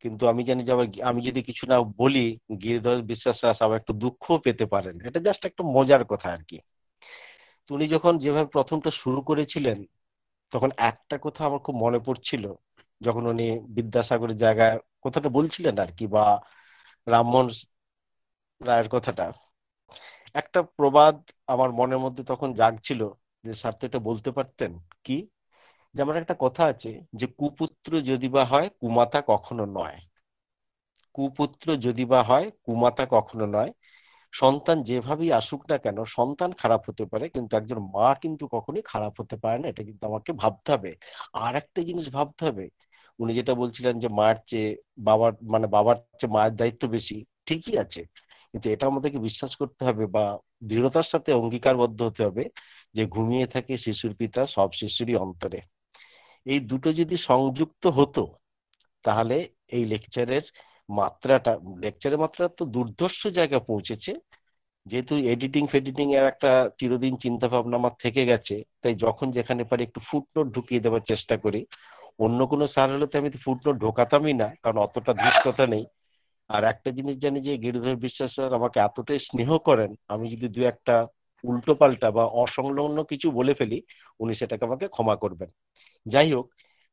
কিন্তু আমি জানি যে আবার আমি যদি কিছু না বলি, গিরিধর বিশ্বাস আবার একটু দুঃখ পেতে পারেন। এটা জাস্ট একটা মজার কথা আর কি। উনি যখন যেভাবে প্রথমটা শুরু করেছিলেন, তখন একটা কথা আমার খুব মনে পড়ছিল, যখন উনি বিদ্যাসাগরের জায়গায় কথাটা বলছিলেন আর কি, বা রামমোহন রায়ের কথাটা একটা প্রবাদ আমার মনের মধ্যে তখন জাগছিল যে স্যার তো এটা বলতে পারতেন। কি? যেমন একটা কথা আছে যে কুপুত্র যদি বা হয়, কুমাতা কখনো নয়। কুপুত্র যদি বা হয়, কুমাতা কখনো নয়। সন্তান যেভাবেই আসুক না কেন, সন্তান খারাপ হতে পারে, কিন্তু একজন মা কিন্তু কখনোই খারাপ হতে পারে না, এটা কিন্তু আমাকে ভাবতে হবে। আর একটা জিনিস ভাবতে হবে, উনি যেটা বলছিলেন যে মায়ের চেয়ে বাবার মানে বাবার চেয়ে মায়ের দায়িত্ব বেশি, ঠিকই আছে। কিন্তু এটা আমাদেরকে বিশ্বাস করতে হবে বা দৃঢ়তার সাথে অঙ্গীকারবদ্ধ হতে হবে যে ঘুমিয়ে থাকে শিশুর পিতা, সব শিশুরই অন্তরে। এই দুটো যদি সংযুক্ত হতো, তাহলে এই লেকচারের মাত্রাটা, লেকচারের মাত্রা তো দুর্ধর্ষ জায়গা পৌঁছেছে। যেহেতু এডিটিং ফেডিটিং এর একটা চিরদিন চিন্তা ভাবনা আমার থেকে গেছে, তাই যখন যেখানে পারি একটু ফুটনোট ঢুকিয়ে দেওয়ার চেষ্টা করি। অন্য কোনো স্যার হলে তো আমি ফুটনোট ঢোকাতামই না, কারণ অতটা ধৃষ্টতা নেই। আর একটা জিনিস জানি যে গিরিধর বিশ্বাস স্যার আমাকে এতটাই স্নেহ করেন, আমি যদি দু একটা উল্টো পাল্টা বা অসংলগ্ন কিছু বলে ফেলি, উনি সেটাকে আমাকে ক্ষমা করবেন। যাই হোক,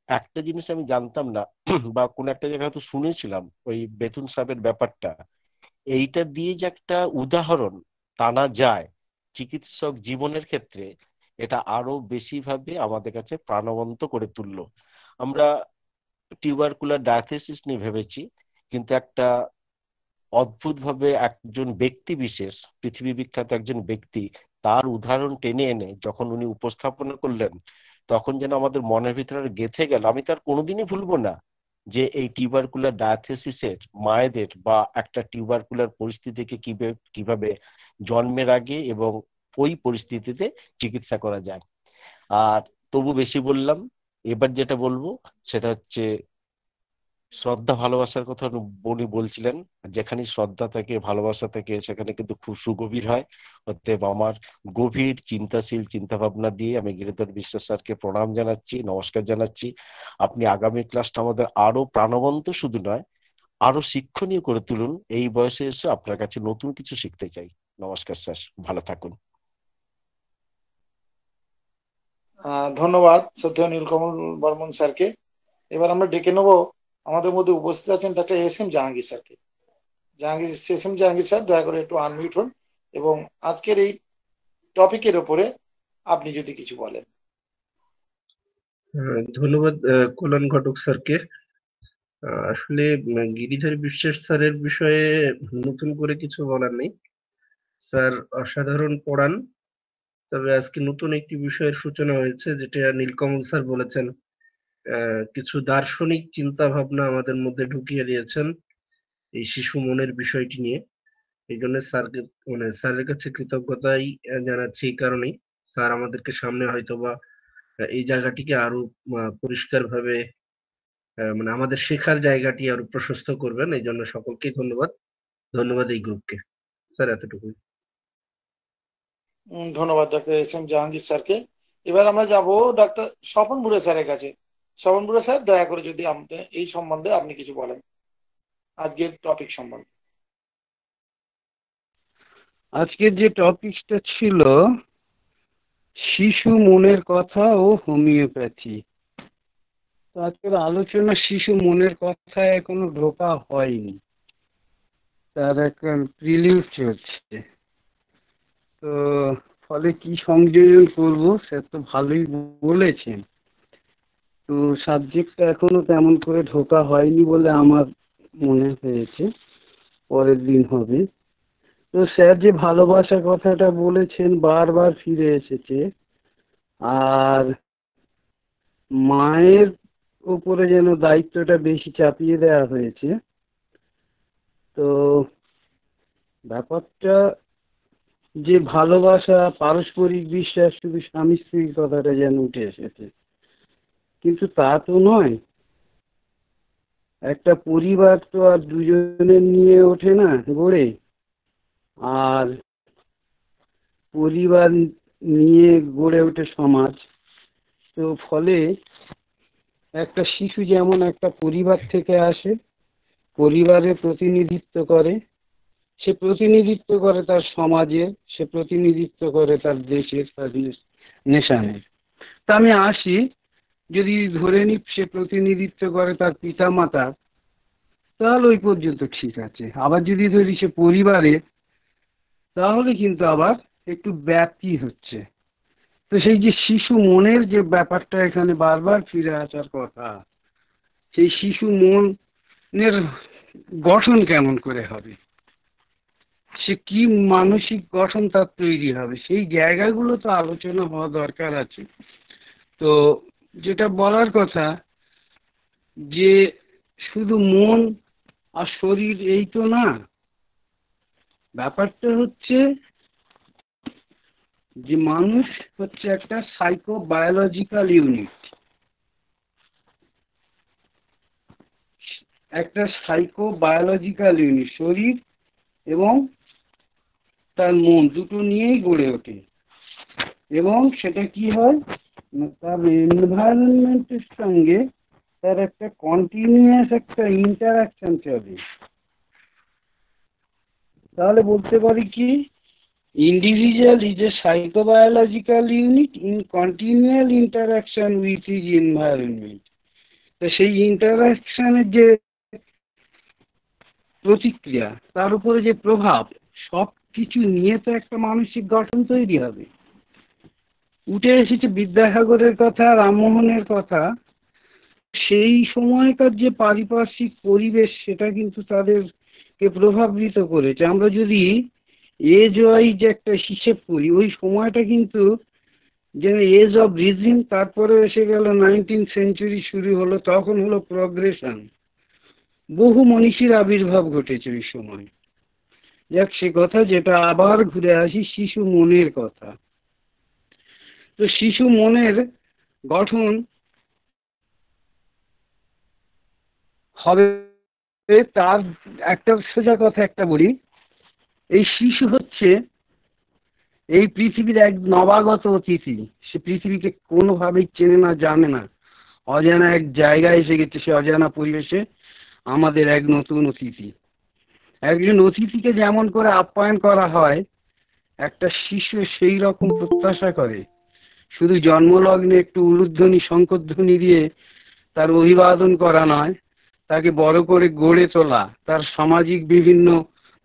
একটা জিনিস আমি জানতাম না, <clears throat> বা কোন একটা জায়গায় হয়তো শুনেছিলাম ওই বেতন সাহেবের ব্যাপারটা। এইটা দিয়ে যে একটা উদাহরণ টানা যায় চিকিৎসক জীবনের ক্ষেত্রে, এটা আরও বেশিভাবে আমাদের কাছে প্রাণবন্ত করে তুললো। আমরা টিউবারকুলার ডায়াথেসিস নিয়ে ভেবেছি কিন্তু একটা অদ্ভুতভাবে একজন ব্যক্তি বিশেষ, পৃথিবী বিখ্যাত একজন ব্যক্তি, তার উদাহরণ টেনে এনে যখন উনি উপস্থাপনা করলেন, তখন যেন আমাদের মনের ভিতরে গেথে গেল। আমি তার কোনোদিনই ভুলবো না যে এই টিউবারকুলার ডায়াথেসিসের মায়েদের বা একটা টিউবারকুলার পরিস্থিতিকে কীভাবে কীভাবে জন্মের আগে এবং ওই পরিস্থিতিতে চিকিৎসা করা যায়। আর তবু বেশি বললাম, এবার যেটা বলব সেটা হচ্ছে শ্রদ্ধা, ভালোবাসার কথা উনি বলছিলেন। যেখানে শ্রদ্ধা থাকে, ভালোবাসা থাকে, সেখানে কিন্তু খুব সুগভীর হয়। অতএব আমার গভীর, চিন্তাশীল চিন্তা ভাবনা দিয়ে আমি গিরিধর বিশ্বাস স্যারকে প্রণাম জানাচ্ছি, নমস্কার জানাচ্ছি। আপনি আগামী ক্লাসটা আমাদের আরও প্রাণবন্ত শুধু নয় আরও শিক্ষণীয় করে তুলুন। এই বয়সে এসে আপনার কাছে নতুন কিছু শিখতে চাই। নমস্কার স্যার, ভালো থাকুন। ধন্যবাদ শ্রদ্ধেয় নীলকমল বর্মন স্যারকে। এবার আমরা ডেকে নেব আমাদের মধ্যে উপস্থিত আছেন ডাক্তার এস এম জাহাঙ্গীর স্যারকে। Jahangir S M Jahangir sir দয়া করে একটু আনমিউট হন এবং আজকের এই টপিকের ওপরে আপনি যদি কিছু বলেন। হ্যাঁ, ধন্যবাদ কল্যাণ ঘটক স্যারকে। আসলে গিরিধর বিশ্বাস স্যারের বিষয়ে নতুন করে কিছু বলার নেই। স্যার অসাধারণ পড়ান তবে আজকে নতুন একটি বিষয়ের সূচনা হয়েছে যেটা নীলকমল স্যার বলেছেন। কিছু দার্শনিক চিন্তা ভাবনা আমাদের মধ্যে ঢুকিয়ে দিয়েছেন এই শিশু মনের বিষয়টি নিয়ে। এই জন্য স্যারকে মানে স্যারের কাছে কৃতজ্ঞতাই জানাচ্ছি এই কারণেই। স্যার আমাদেরকে সামনে হয়তোবা আহ, এই জায়গাটিকে আরও পরিষ্কার ভাবে মানে আমাদের শেখার জায়গাটি আরও প্রশস্ত করবেন। এই জন্য সকলকেই ধন্যবাদ। ধন্যবাদ এই গ্রুপকে। স্যার এতটুকুই। ধন্যবাদ ডাক্তার এস এম জাহাঙ্গীর স্যারকে। এবার আমরা যাব ডাক্তার স্বপন বুড়ে স্যারের কাছে। স্বপন বুড়ে স্যার, দয়া করে যদি আপনি এই সম্বন্ধে আপনি কিছু বলেন। আজকের টপিক সম্বন্ধে। আজকের যে টপিকটা ছিল, শিশু মনের কথা ও হোমিওপ্যাথি। তো আজকের আলোচনা শিশু মনের কথায় এখনও ঢোকা হয়নি। তার এখন প্রিলিউড চলছে। তো ফলে কি সংযোজন করব সে তো ভালোই বলেছেন। তো সাবজেক্টটা এখনও তেমন করে ঢোকা হয়নি বলে আমার মনে হয়েছে। পরের দিন হবে। তো স্যার যে ভালোবাসার কথাটা বলেছেন বারবার ফিরে এসেছে। আর মায়ের উপরে যেন দায়িত্বটা বেশি চাপিয়ে দেওয়া হয়েছে। তো ব্যাপারটা যে ভালোবাসা, পারস্পরিক বিশ্বাস, শুধু স্বামী স্ত্রীর কথাটা যেন উঠে এসেছে। কিন্তু তা তো নয়। একটা পরিবার তো আর দুজনের নিয়ে ওঠে না গড়ে আর পরিবার নিয়ে গড়ে ওঠে সমাজ। তো ফলে একটা শিশু যেমন একটা পরিবার থেকে আসে, পরিবারে প্রতিনিধিত্ব করে, সে প্রতিনিধিত্ব করে তার সমাজের, সে প্রতিনিধিত্ব করে তার দেশের, তার নেশানের তা আমি আসি যদি ধরে নি সে প্রতিনিধিত্ব করে তার পিতা মাতা তাহলে ওই পর্যন্ত ঠিক আছে। আবার যদি ধরি সে পরিবারে, তাহলে কিন্তু আবার একটু ব্যাপ্তি হচ্ছে। তো সেই যে শিশু মনের যে ব্যাপারটা এখানে বারবার ফিরে আসার কথা, সেই শিশু মনের গঠন কেমন করে হবে? সে কি মানসিক গঠন তার তৈরি হবে? সেই জায়গাগুলো তো আলোচনা হওয়া দরকার আছে। তো যেটা বলার কথা যে শুধু মন আর শরীর এই তো না, ব্যাপারটা হচ্ছে যে মানুষ হচ্ছে একটা সাইকো বায়োলজিক্যাল ইউনিট একটা সাইকো বায়োলজিক্যাল ইউনিট শরীর এবং তার মন দুটো নিয়েই গড়ে ওঠে। এবং সেটা কি হয়? তার এনভায়রনমেন্টের সঙ্গে তার একটা কন্টিনিউয়াস একটা ইন্টারাকশন চলে। তাহলে বলতে পারি কি? Individual is a psychobiological unit in continual interaction with is environment তো সেই ইন্টারাকশনের যে প্রতিক্রিয়া, তার উপরে যে প্রভাব সব কিছু নিয়ে তো একটা মানসিক গঠন তৈরি হবে। উঠে এসেছে বিদ্যাসাগরের কথা, রামমোহনের কথা। সেই সময়কার যে পারিপার্শ্বিক পরিবেশ, সেটা কিন্তু তাদেরকে প্রভাবিত করেছে। আমরা যদি এজ ওয়াইজ একটা হিসেব করি, ওই সময়টা কিন্তু যে এজ অফ রিজিম তারপরে এসে গেল নাইনটিন সেঞ্চুরি শুরু হলো, তখন হলো প্রগ্রেশন। বহু মনীষীর আবির্ভাব ঘটেছে ওই সময়। যাক, সে কথা, যেটা আবার ঘুরে আসি, শিশু মনের কথা। তো শিশু মনের গঠন হবে, তার একটা সোজা কথা একটা বলি। এই শিশু হচ্ছে এই পৃথিবীর এক নবাগত অতিথি। সে পৃথিবীকে কোনোভাবেই চেনে না, জানে না। অজানা এক জায়গায় এসে গেছে, সে অজানা পরিবেশে আমাদের এক নতুন অতিথি। একজন অতিথিকে যেমন করে আপ্যায়ন করা হয়, একটা শিশু সেই রকম প্রত্যাশা করে। শুধু জন্মলগ্নে একটু উলুধ্বনি শঙ্করধ্বনি দিয়ে তার অভিবাদন করা নয়, তাকে বড় করে গড়ে তোলা, তার সামাজিক বিভিন্ন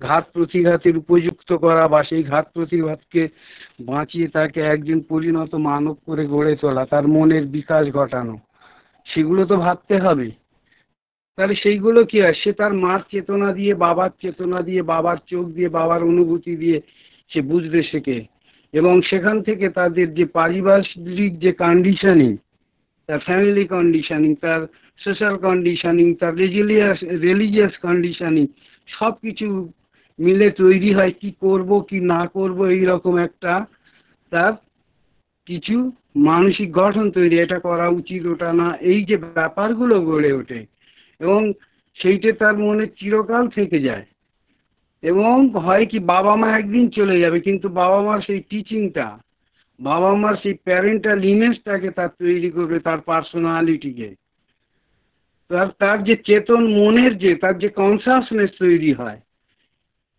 ঘাত প্রতিঘাতের উপযুক্ত করা বা সেই ঘাত প্রতিঘাতকে বাঁচিয়ে তাকে একজন পরিণত মানব করে গড়ে তোলা, তার মনের বিকাশ ঘটানো, সেগুলো তো ভাবতে হবে। তাহলে সেইগুলো কি হয় সে তার মার চেতনা দিয়ে, বাবার চেতনা দিয়ে, বাবার চোখ দিয়ে, বাবার অনুভূতি দিয়ে সে বুঝতে শেখে এবং সেখান থেকে তাদের যে পারিপার্শ্বিক যে কন্ডিশনিং তার ফ্যামিলি কন্ডিশনিং তার সোশ্যাল কন্ডিশনিং তার রেজিলিয়াস রিলিজিয়াস কন্ডিশনিং সব কিছু মিলে তৈরি হয় কি করব, কি না করব এই রকম একটা তার কিছু মানসিক গঠন তৈরি এটা করা উচিত, ওটা না, এই যে ব্যাপারগুলো গড়ে ওঠে এবং সেইটা তার মনে চিরকাল থেকে যায়। এবং হয় কি বাবা মা একদিন চলে যাবে, কিন্তু বাবা মার সেই টিচিংটা বাবা মার সেই প্যারেন্টাল ইমেজটাকে তার তৈরি করবে তার পার্সোনালিটিকে তার তার যে চেতন মনের যে, তার যে কনসাসনেস তৈরি হয়,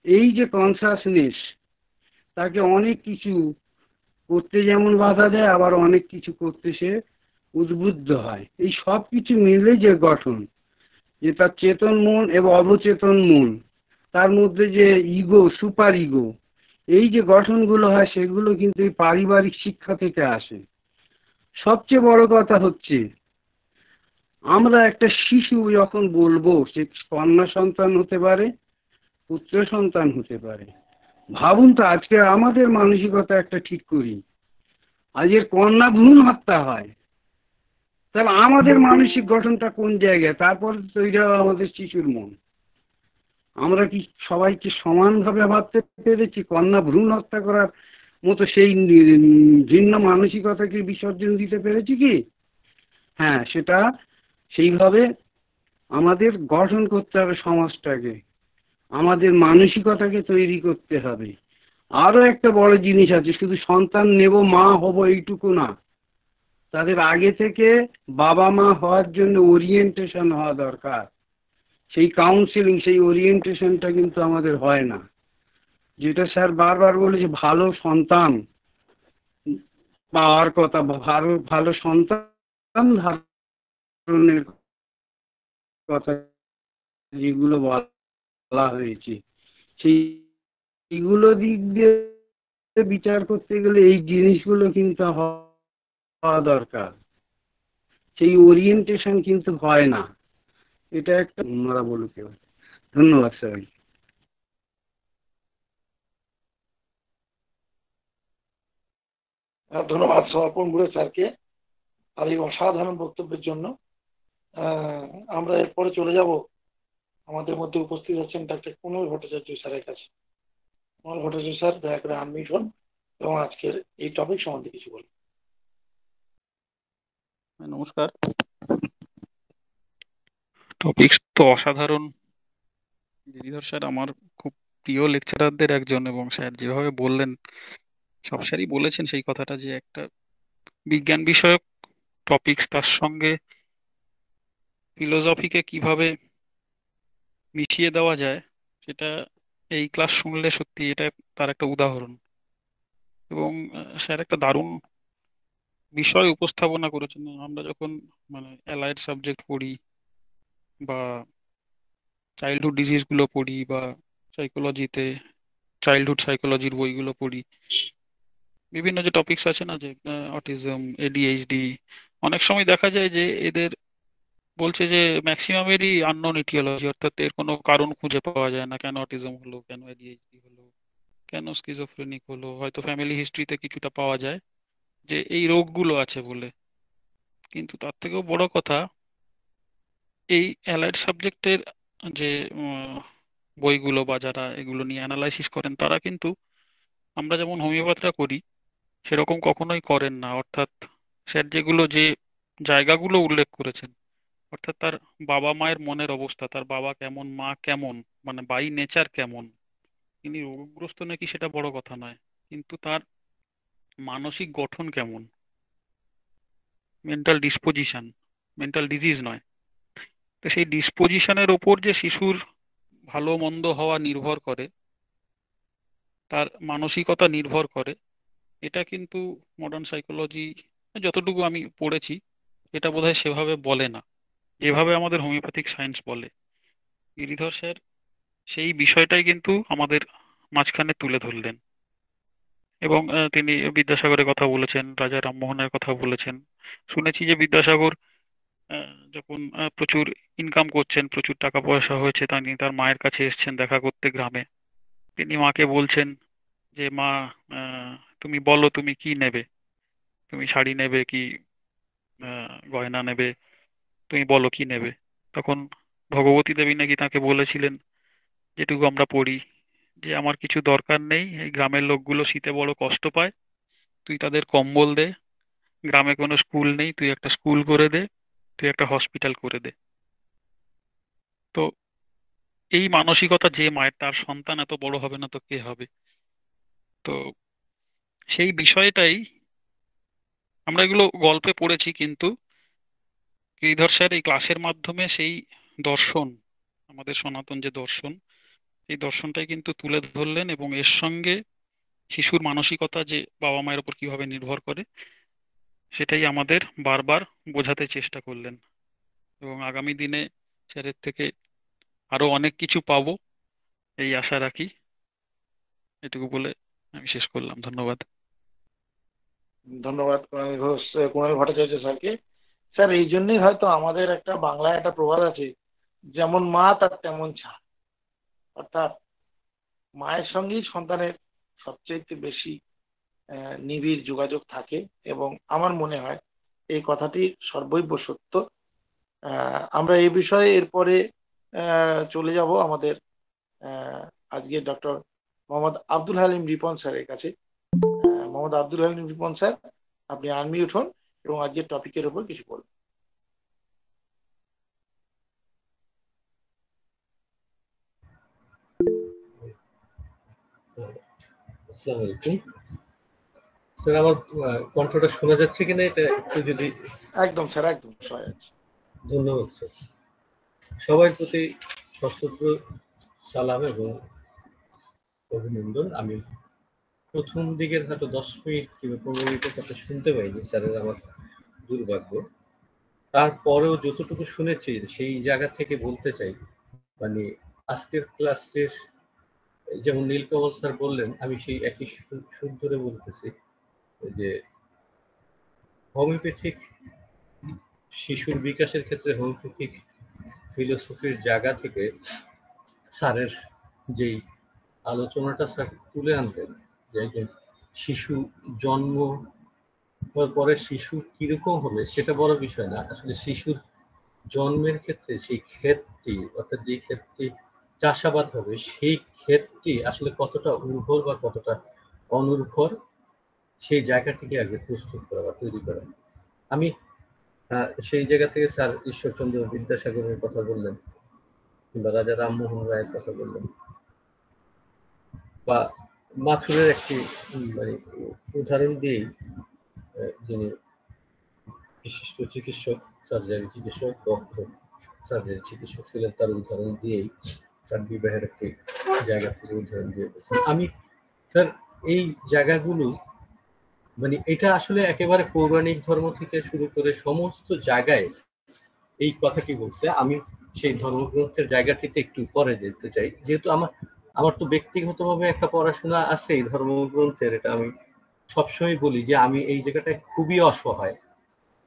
এই যে কনসাসনেস তাকে অনেক কিছু করতে যেমন বাধা দেয়, আবার অনেক কিছু করতে সে উদ্বুদ্ধ হয়। এই সব কিছু মিলে যে গঠন, যে তার চেতন মন এবং অবচেতন মন তার মধ্যে যে ইগো সুপার ইগো এই যে গঠনগুলো হয় সেগুলো কিন্তু এই পারিবারিক শিক্ষা থেকে আসে। সবচেয়ে বড় কথা হচ্ছে আমরা একটা শিশু যখন বলব সে কন্যা সন্তান হতে পারে পুত্র সন্তান হতে পারে। ভাবুন তো আজকে আমাদের মানসিকতা একটা ঠিক করি। আজকের কন্যা ভ্রূণ হত্যা হয়। তাহলে আমাদের মানসিক গঠনটা কোন জায়গায়? তারপরে তৈরি হবে আমাদের শিশুর মন। আমরা কি সবাইকে সমানভাবে ভাবতে পেরেছি? কন্যা ভ্রূণ হত্যা করার মতো সেই ভিন্ন মানসিকতাকে বিসর্জন দিতে পেরেছি কি? হ্যাঁ সেটা সেইভাবে আমাদের গঠন করতে হবে সমাজটাকে। আমাদের মানসিকতাকে তৈরি করতে হবে। আরও একটা বড় জিনিস আছে, শুধু সন্তান নেব, মা হব এইটুকু না। তাদের আগে থেকে বাবা মা হওয়ার জন্য ওরিয়েন্টেশন হওয়া দরকার। সেই কাউন্সিলিং সেই ওরিয়েন্টেশনটা কিন্তু আমাদের হয় না। যেটা স্যার বারবার বলেছে ভালো সন্তান পাওয়ার কথা, ভালো ভালো সন্তান ধারণের কথা যেগুলো বলা হয়েছে সেই এইগুলো দিক দিয়ে বিচার করতে গেলে এই জিনিসগুলো কিন্তু হওয়া দরকার। সেই ওরিয়েন্টেশন কিন্তু হয় না। এটা একটা অন্যরা বলুক এবার। ধন্যবাদ স্যার ধন্যবাদ সমর্পণ গুড়ে স্যারকে আর এই অসাধারণ বক্তব্যের জন্য। আমরা এরপরে চলে যাব। আমাদের মধ্যে উপস্থিত আছেন ডাক্তার কুণল ভট্টাচার্য স্যারের কাছে। কুণল ভট্টাচার্য স্যার দয়া করে আনমিট হন এবং আজকের এই টপিক সম্বন্ধে কিছু বলুন। নমস্কার। টপিক তো অসাধারণ। গিরিধর স্যার আমার খুব প্রিয় লেকচারারদের একজন এবং স্যার যেভাবে বললেন, সব স্যারই বলেছেন সেই কথাটা যে একটা বিজ্ঞান বিষয়ক টপিকস তার সঙ্গে ফিলোসফিকে কীভাবে মিশিয়ে দেওয়া যায়, সেটা এই ক্লাস শুনলে সত্যি এটা তার একটা উদাহরণ। এবং স্যার একটা দারুণ বিষয় উপস্থাপনা করেছেন। আমরা যখন মানে অ্যালাইড সাবজেক্ট পড়ি বা চাইল্ডহুড ডিজিজগুলো পড়ি বা সাইকোলজিতে চাইল্ডহুড সাইকোলজির বইগুলো পড়ি। বিভিন্ন যে টপিকস আছে না যে অটিজম এডিএইচডি অনেক সময় দেখা যায় যে এদের বলছে যে ম্যাক্সিমামেরই আননোন ইটিওলজি অর্থাৎ এর কোনো কারণ খুঁজে পাওয়া যায় না। কেন অটিজম হলো? কেন এডিএইচডি হলো? কেন স্কিজোফ্রেনিক হলো? হয়তো ফ্যামিলি হিস্ট্রিতে কিছুটা পাওয়া যায় যে এই রোগগুলো আছে বলে। কিন্তু তার থেকেও বড় কথা এই অ্যালাইড সাবজেক্টের যে বইগুলো বা যারা এগুলো নিয়ে অ্যানালাইসিস করেন, তারা কিন্তু আমরা যেমন হোমিওপ্যাথরা করি, সেরকম কখনোই করেন না। অর্থাৎ স্যার যেগুলো যে জায়গাগুলো উল্লেখ করেছেন, অর্থাৎ তার বাবা মায়ের মনের অবস্থা, তার বাবা কেমন, মা কেমন মানে বাই নেচার কেমন, তিনি রোগগ্রস্ত নাকি সেটা বড় কথা নয়, কিন্তু তার মানসিক গঠন কেমন মেন্টাল ডিসপোজিশন মেন্টাল ডিজিজ নয়। সেই ডিসপোজিশনের ওপর যে শিশুর ভালো মন্দ হওয়া নির্ভর করে, তার মানসিকতা নির্ভর করে, এটা কিন্তু মডার্ন সাইকোলজি যতটুকু আমি পড়েছি, এটা বোধহয় সেভাবে বলে না। যেভাবে আমাদের হোমিওপ্যাথিক সায়েন্স বলে। গিরিধর স্যার সেই বিষয়টাই কিন্তু আমাদের মাঝখানে তুলে ধরলেন। এবং তিনি বিদ্যাসাগরের কথা বলেছেন, রাজা রামমোহনের কথা বলেছেন। শুনেছি যে বিদ্যাসাগর যখন প্রচুর ইনকাম করছেন, প্রচুর টাকা পয়সা হয়েছে তিনি তার মায়ের কাছে এসেছেন দেখা করতে গ্রামে। তিনি মাকে বলছেন যে, মা তুমি বলো তুমি কি নেবে? তুমি শাড়ি নেবে কি? গয়না নেবে? তুমি বলো কি নেবে? তখন ভগবতী দেবী নাকি তাকে বলেছিলেন, যেটুকু আমরা পড়ি, যে আমার কিছু দরকার নেই, এই গ্রামের লোকগুলো শীতে বড় কষ্ট পায়, তুই তাদের কম্বল দে, গ্রামে কোনো স্কুল নেই, তুই একটা স্কুল করে দে তুই একটা হসপিটাল করে দে। তো এই মানসিকতা যে মায়ের, তার সন্তান এত বড় হবে না তো কে হবে? তো সেই বিষয়টাই আমরা এগুলো গল্পে পড়েছি কিন্তু গিরিধর স্যার এই ক্লাসের মাধ্যমে সেই দর্শন, আমাদের সনাতন যে দর্শন, এই দর্শনটাই কিন্তু তুলে ধরলেন এবং এর সঙ্গে শিশুর মানসিকতা যে বাবা মায়ের উপর কীভাবে নির্ভর করে সেটাই আমাদের বারবার বোঝাতে চেষ্টা করলেন। এবং আগামী দিনে স্যারের থেকে আরও অনেক কিছু পাবো, এই আশা রাখি। এটুকু বলে আমি শেষ করলাম। ধন্যবাদ। ধন্যবাদ কুণাল ঘোষ। ভট্টাচার্য স্যারকে। স্যার, এই জন্যই হয়তো আমাদের একটা বাংলায় একটা প্রবাদ আছে, যেমন মা তার তেমন ছা। অর্থাৎ মায়ের সঙ্গেই সন্তানের সবচেয়ে বেশি নিবিড় যোগাযোগ থাকে এবং আমার মনে হয় এই কথাটি সর্বৈব সত্য। আমরা এই বিষয়ে এরপরে চলে যাব আমাদের আজকে ডক্টর মোহাম্মদ আব্দুল হালিম রিপন স্যারের কাছে। মোহাম্মদ আব্দুল হালিম রিপন স্যার, আপনি আনমিউট হন এবং আজকের টপিকের উপর কিছু বলুন। আসসালামু আলাইকুম। স্যার আমার কণ্ঠটা শোনা যাচ্ছে কিনা এটা একটু যদি একদম স্যার একদম শোনা যাচ্ছে। ধন্যবাদ স্যার। সবার প্রতি সশ্রদ্ধ সালাম এবং অভিনন্দন। আমি প্রথম দিকের হয়তো দশ মিনিট কিংবা পনেরো মিনিটের কথা শুনতে পাইনি স্যারের আমার দুর্ভাগ্য। তারপরেও যতটুকু শুনেছি সেই জায়গা থেকে বলতে চাই মানে আজকের ক্লাসটির যেমন নীলকমল স্যার বললেন আমি সেই একই সুর ধরে বলতেছি। যে হোমিওপ্যাথিক শিশুর বিকাশের ক্ষেত্রে হোমিওপ্যাথিক ফিলোসফির জায়গা থেকে স্যারের যেই আলোচনাটা স্যার তুলে আনতেন যে একজন শিশু জন্ম পরে শিশু কীরকম হবে সেটা বড় বিষয় না। আসলে শিশুর জন্মের ক্ষেত্রে সেই ক্ষেতটি, অর্থাৎ যে ক্ষেতটি চাষাবাদ হবে, সেই ক্ষেতটি আসলে কতটা উর্বর বা কতটা অনুর্বর সেই জায়গাটিকে আগে প্রস্তুত করা বা তৈরি করা। আমি সেই জায়গা থেকে স্যার ঈশ্বরচন্দ্র বিদ্যাসাগরের কথা বললেন কিংবা রাজা রামমোহন রায়ের কথা বললেন। বা মাথুরের একটি মানে উদাহরণ দিয়েই যিনি বিশিষ্ট চিকিৎসক, সার্জারি চিকিৎসক, দক্ষ সার্জারি চিকিৎসক ছিলেন, তার উদাহরণ দিয়েই তার বিবাহের একটি জায়গা থেকে উদাহরণ দিয়ে বলছেন। আমি, স্যার, এই জায়গাগুলো মানে এটা আসলে একেবারে পৌরাণিক ধর্ম থেকে শুরু করে সমস্ত জায়গায় এই কথাটি বলছে। আমি সেই ধর্মগ্রন্থের জায়গাটিতে একটু পরে যেতে চাই। যেহেতু আমার আমার তো ব্যক্তিগতভাবে একটা পড়াশোনা আছে এই ধর্মগ্রন্থের, এটা আমি সবসময় বলি যে আমি এই জায়গাটায় খুবই অসহায়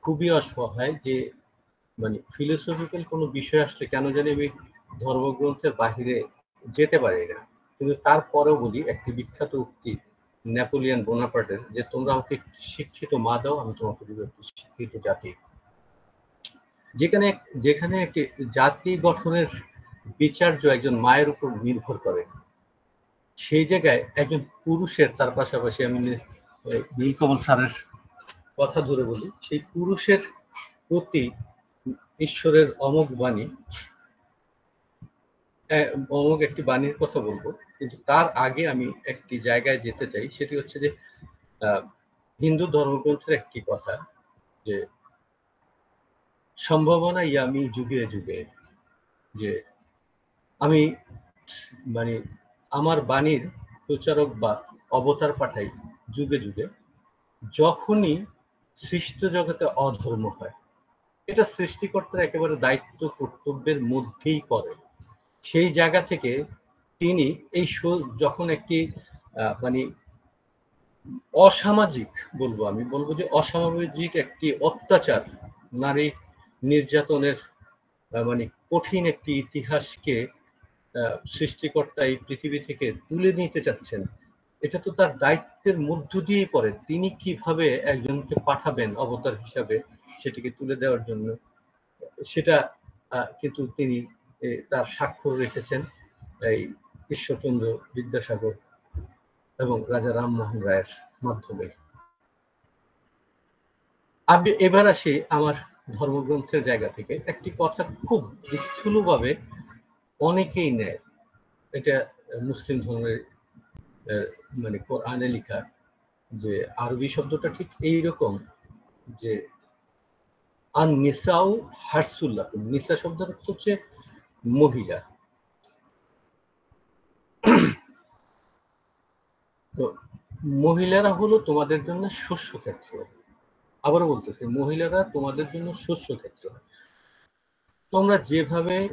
খুবই অসহায় যে মানে ফিলোসফিক্যাল কোনো বিষয় আসলে কেন জানি আমি ধর্মগ্রন্থের বাহিরে যেতে পারি না। কিন্তু তারপরেও বলি, একটি বিখ্যাত উক্তি নেপোলিয়ান বোনাপার্টের যে তোমরা আমাকে শিক্ষিত মা দাও, আমি তোমাকে দিব একটি শিক্ষিত জাতি। যেখানে যেখানে একটি জাতি গঠনের বিচার্য একজন মায়ের উপর নির্ভর করে। সেই জায়গায় একজন পুরুষের, তার পাশাপাশি আমি নীলকমল স্যারের কথা ধরে বলি, সেই পুরুষের প্রতি ঈশ্বরের অমোঘ বাণী অমোঘ একটি বাণীর কথা বলব, কিন্তু তার আগে আমি একটি জায়গায় যেতে চাই, সেটি হচ্ছে যে হিন্দু ধর্মগ্রন্থের একটি কথা যে, সম্ভাবনা আমি যুগে যুগে, যে আমি মানে আমার বাণীর প্রচারক বা অবতার পাঠাই যুগে যুগে, যখনই সৃষ্ট জগতে অধর্ম হয়, এটা সৃষ্টিকর্তার একেবারে দায়িত্ব, কর্তব্যের মধ্যেই করে সেই জায়গা থেকে তিনি এই যখন একটি মানে অসামাজিক বলব আমি, বলব যে অসামাজিক একটি অত্যাচার, নারী নির্যাতনের মানে কঠিন একটি ইতিহাসকে সৃষ্টিকর্তা এই পৃথিবী থেকে তুলে নিতে চাচ্ছেন, এটা তো তার দায়িত্বের মধ্য দিয়েই পড়ে। তিনি কীভাবে একজনকে পাঠাবেন অবতার হিসাবে সেটিকে তুলে দেওয়ার জন্য, সেটা কিন্তু তিনি তার স্বাক্ষর রেখেছেন এই ঈশ্বরচন্দ্র বিদ্যাসাগর এবং রাজা রামমোহন রায়ের মাধ্যমে। আমি এবার আসি আমার ধর্মগ্রন্থের জায়গা থেকে। একটি কথা খুব স্থূলভাবে অনেকেই নেয়। এটা মুসলিম ধর্মের মানে কোরআনে লেখা যে আরবি শব্দটা ঠিক এইরকম যে আর নিসাও হারসুল্লাহ। নিসা শব্দের অর্থ হচ্ছে মহিলা। তো মহিলারা হলো তোমাদের জন্য শস্য ক্ষেত্র। আবার বলতেছে, মহিলারা তোমাদের জন্য শস্য ক্ষেত্র। তোমরা যেভাবে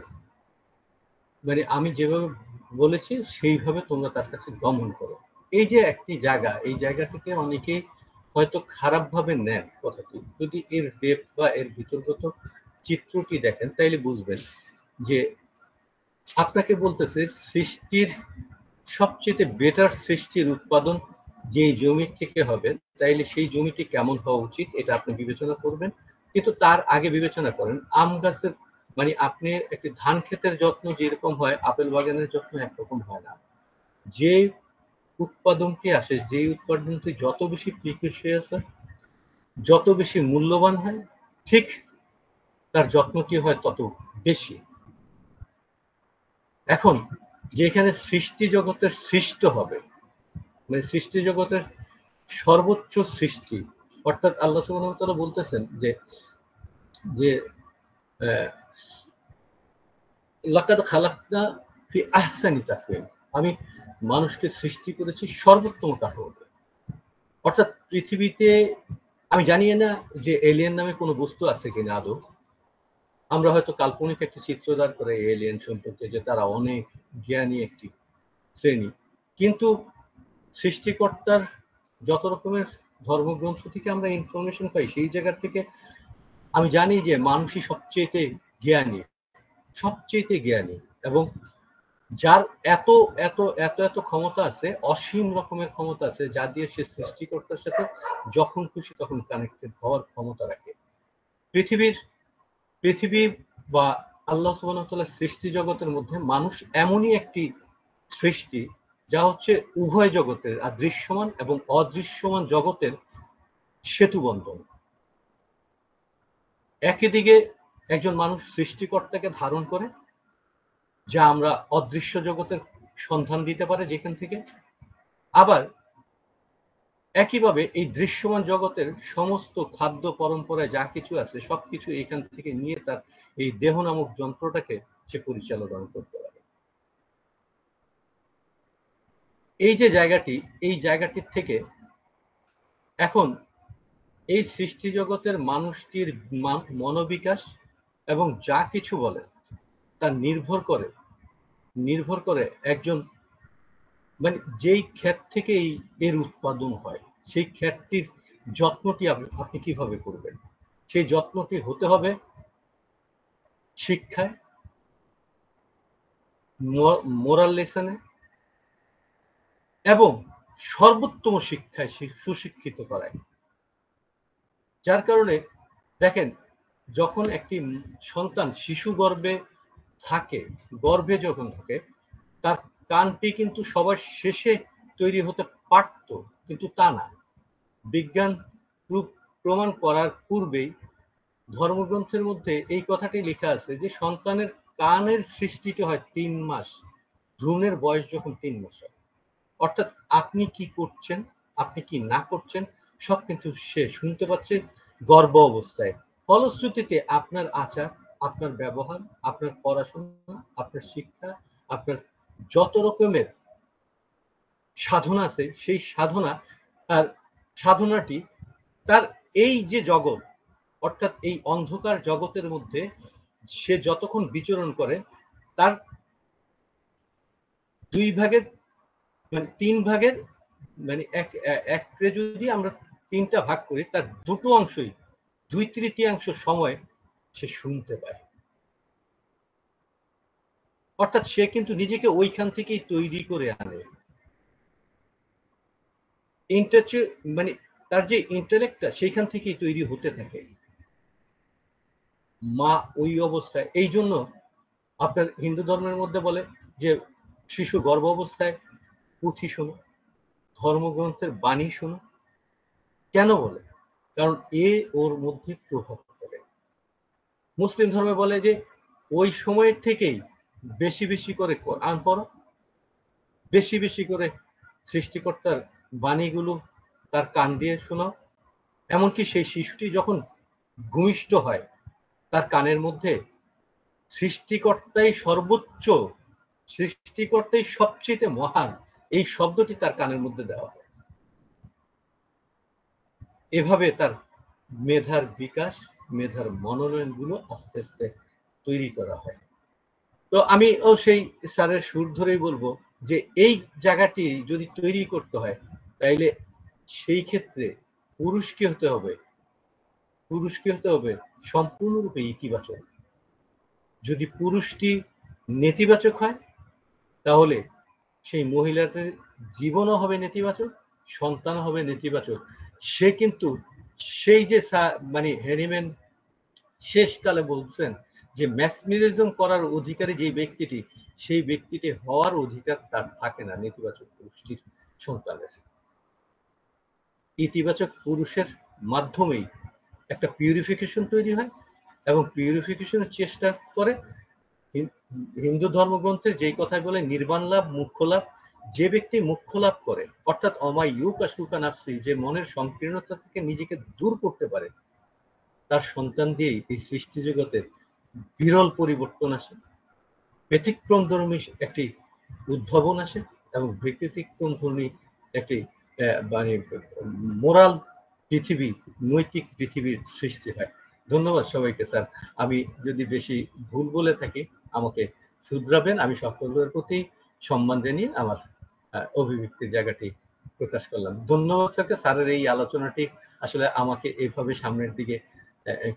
মানে আমি যেভাবে বলেছি, সেইভাবে তোমরা তার কাছে গমন করো। এই যে একটি জায়গা, এই জায়গা থেকে অনেকে হয়তো খারাপভাবে নেন কথাটি। যদি এর ডেপ বা এর ভিতরগত চিত্রটি দেখেন, তাইলে বুঝবেন যে আপনাকে বলতেছে সৃষ্টির সবচেয়ে বেটার সৃষ্টির উৎপাদন যে জমির থেকে হবে, তাইলে সেই জমিটি কেমন হওয়া উচিত এটা আপনি বিবেচনা করবেন। কিন্তু তার আগে বিবেচনা করেন, আম গাছের মানে আপনি একটি ধান ক্ষেতের যত্ন যেরকম হয়, আপেল বাগানের যত্ন একরকম হয় না। যে উৎপাদনটি আসে, যে উৎপাদনটি যত বেশি হয়, যত বেশি মূল্যবান হয়, ঠিক তার যত্নটি হয় তত বেশি। এখন যেখানে সৃষ্টি জগতের সৃষ্ট হবে মানে সৃষ্টি জগতের সর্বোচ্চ সৃষ্টি, অর্থাৎ আল্লাহ সুবাহ বলতেছেন যে যে লাকাদ খালাকনা ফি আহসানি তাকওয়িম, আমি মানুষকে সৃষ্টি করেছি সর্বোত্তম কাঠামোতে অর্থাৎ পৃথিবীতে, আমি জানি না যে এলিয়েন নামে কোনো বস্তু আছে কিনা আদৌ। আমরা হয়তো কাল্পনিক একটি চিত্রদার করে এলিয়েন সম্পর্কে, যে তারা অনেক জ্ঞানী একটি শ্রেণি। কিন্তু সৃষ্টিকর্তার যত রকমের ধর্মগ্রন্থ থেকে আমরা ইনফরমেশন পাই, সেই জায়গা থেকে আমি জানি যে মানুষই সবচেয়েতে জ্ঞানী সবচেয়ে জ্ঞানী এবং যার এত এত এত এত ক্ষমতা আছে, অসীম রকমের ক্ষমতা আছে, যা দিয়ে সে সৃষ্টিকর্তার সাথে যখন খুশি তখন কানেক্টেড হওয়ার ক্ষমতা রাখে। পৃথিবীর পৃথিবী বা আল্লাহ সুবাহতাল্লাহ সৃষ্টি জগতের মধ্যে মানুষ এমনই একটি সৃষ্টি যা হচ্ছে উভয় জগতের, আর দৃশ্যমান এবং অদৃশ্যমান জগতের সেতু বন্ধন একই দিকে একজন মানুষ সৃষ্টিকর্তাকে ধারণ করে, যা আমরা অদৃশ্য জগতের সন্ধান দিতে পারে যেখান থেকে। আবার একইভাবে এই দৃশ্যমান জগতের সমস্ত খাদ্য পরম্পরায় যা কিছু আছে, সবকিছু এখান থেকে নিয়ে তার এই দেহ নামক যন্ত্রটাকে সে পরিচালনা করতে পারে। এই যে জায়গাটি, এই জায়গাটির থেকে এখন এই সৃষ্টি জগতের মানুষটির মনোবিকাশ এবং যা কিছু বলে তা নির্ভর করে নির্ভর করে একজন মানে যেই ক্ষেত থেকে এই এর উৎপাদন হয়। সেই খ্যাতটির যত্নটি আপনি আপনি কীভাবে করবেন? সেই যত্নটি হতে হবে শিক্ষায় মোরাল লেসনে এবং সর্বোত্তম শিক্ষায় সুশিক্ষিত করায়। যার কারণে দেখেন, যখন একটি সন্তান শিশু গর্ভে থাকে, গর্ভে যখন থাকে, তার কানটি কিন্তু সবার শেষে তৈরি হতে পারত। কিন্তু তা না। বিজ্ঞান রূপ প্রমাণ করার পূর্বেই ধর্মগ্রন্থের মধ্যে এই কথাটি লেখা আছে যে সন্তানের কানের সৃষ্টিতে হয় তিন মাস, ভ্রূণের বয়স যখন তিন মাস হয়। অর্থাৎ আপনি কি করছেন, আপনি কি না করছেন, সব কিন্তু সে শুনতে পাচ্ছে গর্ব অবস্থায়। ফলশ্রুতিতে আপনার আচার, আপনার ব্যবহার, আপনার পড়াশোনা, আপনার শিক্ষা, আপনার যত রকমের সাধনা আছে, সেই সাধনা, আর সাধনাটি তার এই যে জগৎ, অর্থাৎ এই অন্ধকার জগতের মধ্যে সে যতক্ষণ বিচরণ করে, তার দুই ভাগের মানে তিন ভাগের মানে এক একরে যদি আমরা তিনটা ভাগ করি, তার দুটো অংশই, দুই তৃতীয়াংশ সময় সে শুনতে পায়। অর্থাৎ সে কিন্তু নিজেকে ওইখান থেকেই তৈরি করে আনে। মানে তার যে ইন্টালেক্টটা সেইখান থেকেই তৈরি হতে থাকে। মা ওই অবস্থায়, এই জন্য আপনার হিন্দু ধর্মের মধ্যে বলে যে, শিশু গর্ভ অবস্থায়, পুঁথি শোনো, ধর্মগ্রন্থের বাণী শোনো। কেন বলে? কারণ এ ওর মধ্যে প্রভাব ফেলে। মুসলিম ধর্মে বলে যে, ওই সময়ের থেকেই বেশি বেশি করে কোরআন পড়ো, বেশি বেশি করে সৃষ্টিকর্তার বাণীগুলো তার কান দিয়ে শোনাও। এমনকি সেই শিশুটি যখন ভূমিষ্ঠ হয়, তার কানের মধ্যে সৃষ্টিকর্তাই সর্বোচ্চ, সৃষ্টিকর্তাই সবচেয়ে মহান, এই শব্দটি তার কানের মধ্যে দেওয়া হয়। এভাবে তার মেধার বিকাশ, মেধার মনোনয়নগুলো আস্তে আস্তে তৈরি করা হয়। তো আমি ও সেই স্যারের সুর ধরেই বলব যে, এই জায়গাটি যদি তৈরি করতে হয় তাইলে সেই ক্ষেত্রে পুরুষ কি হতে হবে পুরুষ কি হতে হবে সম্পূর্ণরূপে ইতিবাচক। যদি পুরুষটি নেতিবাচক হয়, তাহলে সেই মহিলাদের জীবনও হবে নেতিবাচক সন্তান হবে নেতিবাচক। সে কিন্তু সেই যে মানে হ্যারিম্যান শেষকালে বলছেন যে ম্যাসমিরিজম করার অধিকারী যে ব্যক্তিটি, সেই ব্যক্তিটি হওয়ার অধিকার তার থাকে না নেতিবাচক পুরুষটির সন্তানের। ইতিবাচক পুরুষের মাধ্যমেই একটা পিউরিফিকেশন তৈরি হয় এবং পিউরিফিকেশনের চেষ্টা করে হিন্দু ধর্মগ্রন্থের যেই কথায় বলে, নির্বাণ লাভ, মুখ্য লাভ। যে ব্যক্তি মুখ্য লাভ করে, অর্থাৎ অমাই ইউকা সুকা নাফসি, যে মনের সংকীর্ণতা থেকে নিজেকে দূর করতে পারে, তার সন্তান দিয়েই এই সৃষ্টি জগতের বিরল পরিবর্তন আসে। ব্যতিক্রম ধর্মী একটি উদ্ভাবন আসে এবং ব্যতিক্রম ধর্মী একটি মানে মোরাল পৃথিবী, নৈতিক পৃথিবীর সৃষ্টি হয়। ধন্যবাদ সবাইকে, স্যার। আমি যদি বেশি ভুল বলে থাকি, আমাকে শুধরাবেন। আমি সকলের প্রতি সম্মান জানিয়ে আমার অভিব্যক্তির জায়গাটি প্রকাশ করলাম। ধন্যবাদ স্যারকে, স্যারের এই আলোচনাটি আসলে আমাকে এইভাবে সামনের দিকে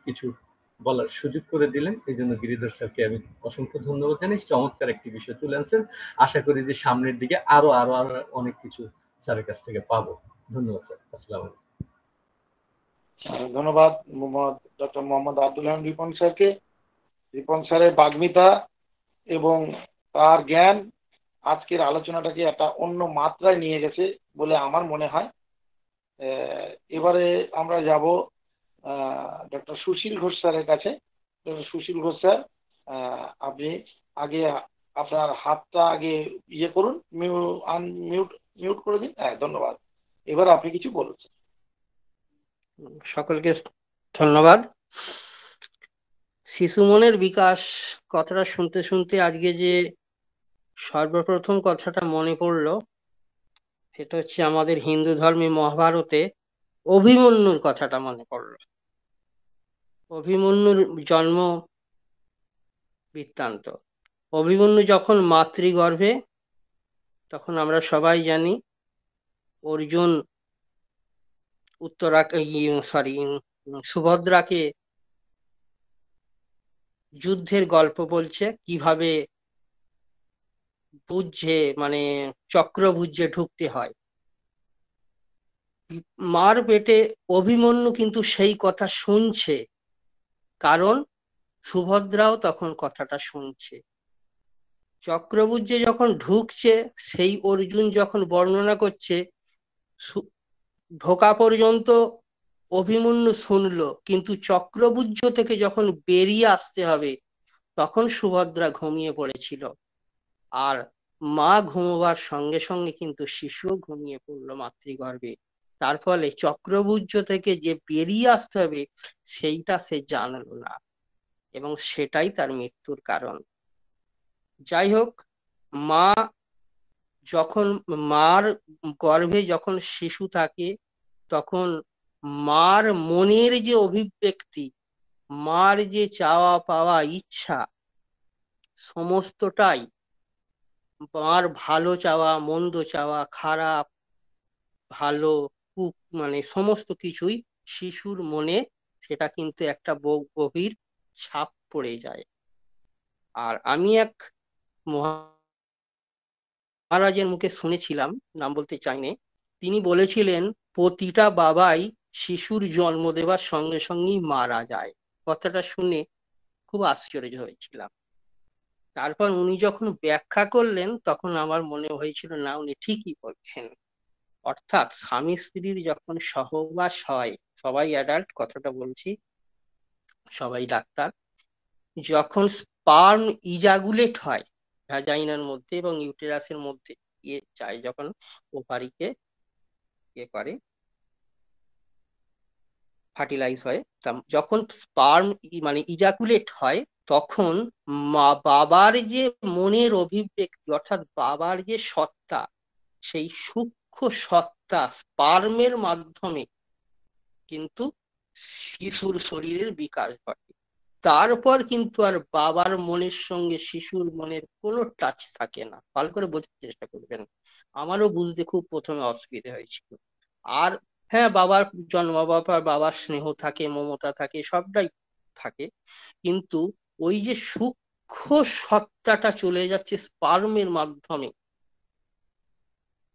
কিছু বলার সুযোগ করে দিলেন। এই জন্য গিরিধর স্যারকে আমি অসংখ্য ধন্যবাদ জানাই। চমৎকার একটি বিষয় তুলে আনছেন। আশা করি যে সামনের দিকে আরও আরও আরও অনেক কিছু স্যারের কাছ থেকে পাবো। ধন্যবাদ, স্যার। আসসালাম ধন্যবাদ ডক্টর মোহাম্মদ আব্দুল হামিদ রিপন স্যারকে। রিপন স্যারের বাগ্মিতা এবং তার জ্ঞান আজকের আলোচনাটাকে একটা অন্য মাত্রায় নিয়ে গেছে বলে আমার মনে হয়। এবারে আমরা যাব ডক্টর সুশীল ঘোষ স্যারের কাছে। ডক্টর সুশীল ঘোষ স্যার আপনি আগে আপনার হাতটা আগে ইয়ে করুন মিউট মিউট করে দিন। হ্যাঁ ধন্যবাদ। এবার আপনি কিছু বলুন সকলকে ধন্যবাদ। শিশু মনের বিকাশ কথাটা শুনতে শুনতে আজকে যে সর্বপ্রথম কথাটা মনে পড়ল, সেটা হচ্ছে আমাদের হিন্দু ধর্মে মহাভারতে অভিমন্যুর কথাটা মনে পড়ল। অভিমন্যুর জন্ম বৃত্তান্ত। অভিমন্যু যখন মাতৃগর্ভে তখন আমরা সবাই জানি অর্জুন উত্তরা সরি সুভদ্রাকে যুদ্ধের গল্প বলছে, কীভাবে বুঝে মানে চক্রভুজে ঢুকতে হয়। মার পেটে অভিমন্যু কিন্তু সেই কথা শুনছে, কারণ সুভদ্রাও তখন কথাটা শুনছে। চক্রভুজে যখন ঢুকছে, সেই অর্জুন যখন বর্ণনা করছে ঢোকা পর্যন্ত অভিমন্যু শুনলো। কিন্তু চক্রভুজ থেকে যখন বেরিয়ে আসতে হবে, তখন সুভদ্রা ঘুমিয়ে পড়েছিল। আর মা ঘুমোবার সঙ্গে সঙ্গে কিন্তু শিশুও ঘুমিয়ে পড়ল মাতৃগর্ভে। তার ফলে চক্রভুজ থেকে যে বেরিয়ে আসতে হবে, সেইটা সে জানলো না। এবং সেটাই তার মৃত্যুর কারণ। যাই হোক মা যখন, মার গর্ভে যখন শিশু থাকে, তখন মার মনের যে অভিব্যক্তি, মার যে চাওয়া পাওয়া ইচ্ছা, সমস্তটাই মার ভালো চাওয়া, মন্দ চাওয়া, খারাপ, ভালো কুক মানে সমস্ত কিছুই শিশুর মনে সেটা কিন্তু একটা গভীর ছাপ পড়ে যায়। আর আমি এক মহারাজের মুখে শুনেছিলাম, নাম বলতে চাইনি তিনি বলেছিলেন, প্রতিটা বাবাই শিশুর জন্ম দেওয়ার সঙ্গে সঙ্গেই মারা যায়। কথাটা শুনে খুব আশ্চর্য হয়েছিলাম। তারপর উনি যখন ব্যাখ্যা করলেন, তখন আমার মনে হয়েছিল, না, উনি ঠিকই বলছেন। অর্থাৎ স্বামী স্ত্রীর যখন সহবাস হয়, সবাই অ্যাডাল্ট কথাটা বলছি, সবাই ডাক্তার, যখন স্পার্ম ইজাগুলেট হয় ভ্যাজাইনার মধ্যে এবং ইউটেরাসের মধ্যে ইয়ে যায় যখন ওভারিকে ইয়ে করে, ফার্টিলাইজ হয় যখন স্পার্ম মানে ইজাকুলেট হয়, তখন মা বাবার যে মনের অভিব্যক্তি অর্থাৎ বাবার যে সত্তা, সেই সূক্ষ্ম সত্তা স্পার্মের মাধ্যমে কিন্তু শিশুর শরীরের বিকাশ ঘটে। তারপর কিন্তু আর বাবার মনের সঙ্গে শিশুর মনের কোনো টাচ থাকে না। ভালো করে বোঝার চেষ্টা করবেন। আমারও বুঝতে খুব প্রথমে অসুবিধা হয়েছিল। আর হ্যাঁ বাবার জন্ম, বাবার বাবার স্নেহ থাকে, মমতা থাকে, সবটাই থাকে। কিন্তু ওই যে সূক্ষ্ম সত্তাটা চলে যাচ্ছে স্পার্মের মাধ্যমে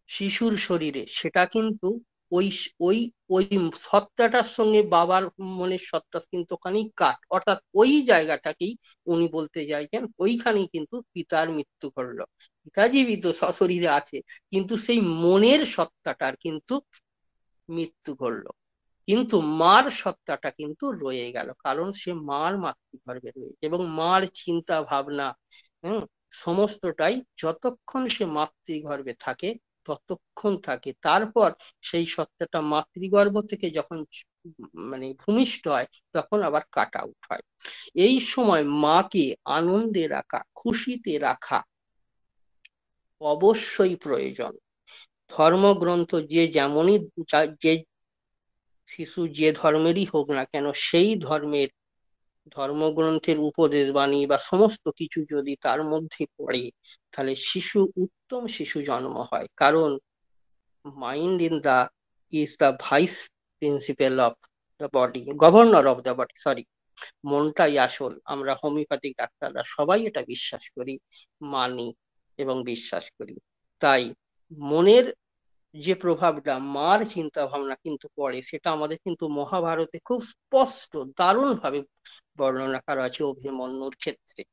শিশুর শরীরে, সেটা কিন্তু ওই ওই ওই সত্তাটার সঙ্গে বাবার মনের সত্তা কিন্তু ওখানেই কাট। অর্থাৎ ওই জায়গাটাকেই উনি বলতে চাইছেন, ওইখানেই কিন্তু পিতার মৃত্যু ঘটল। পিতা জীবিত সশরীরে আছে, কিন্তু সেই মনের সত্তাটার কিন্তু মৃত্যু ঘটল। কিন্তু মার সত্তাটা কিন্তু রয়ে গেল, কারণ সে মার মাতৃগর্ভে রয়েছে এবং মার চিন্তা ভাবনা, হম, সমস্তটাই যতক্ষণ সে মাতৃগর্ভে থাকে ততক্ষণ থাকে। তারপর সেই সত্তাটা মাতৃগর্ভ থেকে যখন মানে ভূমিষ্ঠ হয়, তখন আবার কাট আউট হয়। এই সময় মাকে আনন্দে রাখা, খুশিতে রাখা অবশ্যই প্রয়োজন। ধর্মগ্রন্থ যে যেমনই যে শিশু যে ধর্মেরই হোক না কেন, সেই ধর্মের ধর্মগ্রন্থের উপদেশ বাণী বা সমস্ত কিছু যদি তার মধ্যে পড়ে, তাহলে শিশু, উত্তম শিশু জন্ম হয়। কারণ mind in the is the vice principal of the body governor of the body sorry মনটাই আসল। আমরা হোমিওপ্যাথিক ডাক্তাররা সবাই এটা বিশ্বাস করি, মানি এবং বিশ্বাস করি। তাই মনের যে প্রভাবটা, মার চিন্তা ভাবনা কিন্তু পড়ে, সেটা আমাদের কিন্তু মহাভারতে খুব স্পষ্ট দারুণ ভাবে বর্ণনা করা আছে অভিমন্যুর ক্ষেত্রে।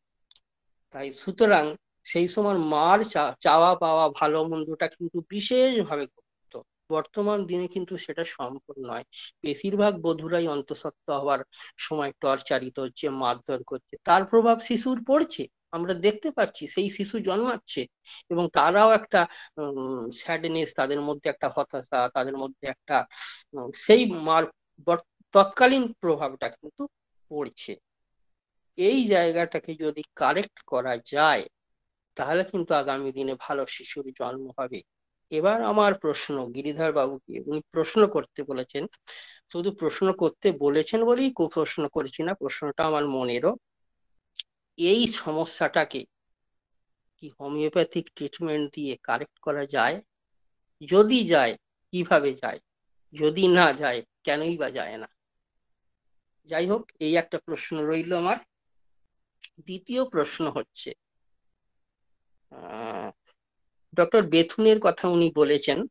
তাই সুতরাং সেই সময় মার চাওয়া পাওয়া, ভালো মন্দটা কিন্তু বিশেষভাবে গুরুত্ব। বর্তমান দিনে কিন্তু সেটা সম্ভব নয়। বেশিরভাগ বধুরাই অন্তঃসত্ত্ব হওয়ার সময় টর্চারিত হচ্ছে, মারধর করছে, তার প্রভাব শিশুর পড়ছে। আমরা দেখতে পাচ্ছি সেই শিশু জন্মাচ্ছে এবং তারাও একটা স্যাডনেস তাদের মধ্যে একটা হতাশা, তাদের মধ্যে একটা সেই মার তৎকালীন প্রভাবটা কিন্তু পড়ছে। এই জায়গাটাকে যদি কারেক্ট করা যায়, তাহলে কিন্তু আগামী দিনে ভালো শিশুর জন্ম হবে। এবার আমার প্রশ্ন, গিরিধর বাবুকে, উনি প্রশ্ন করতে বলেছেন। শুধু প্রশ্ন করতে বলেছেন বলেই প্রশ্ন করেছি না, প্রশ্নটা আমার মনেরও এই সমস্যাটাকে কি হোমিওপ্যাথিক ট্রিটমেন্ট দিয়ে কারেক্ট করা যায়? যদি যায়, কীভাবে যায়? যদি না যায়, কেনই বা যায় না? যাই হোক, এই একটা প্রশ্ন রইল আমার। দ্বিতীয় প্রশ্ন হচ্ছে ডক্টর বেথুনের কথা উনি বলেছেন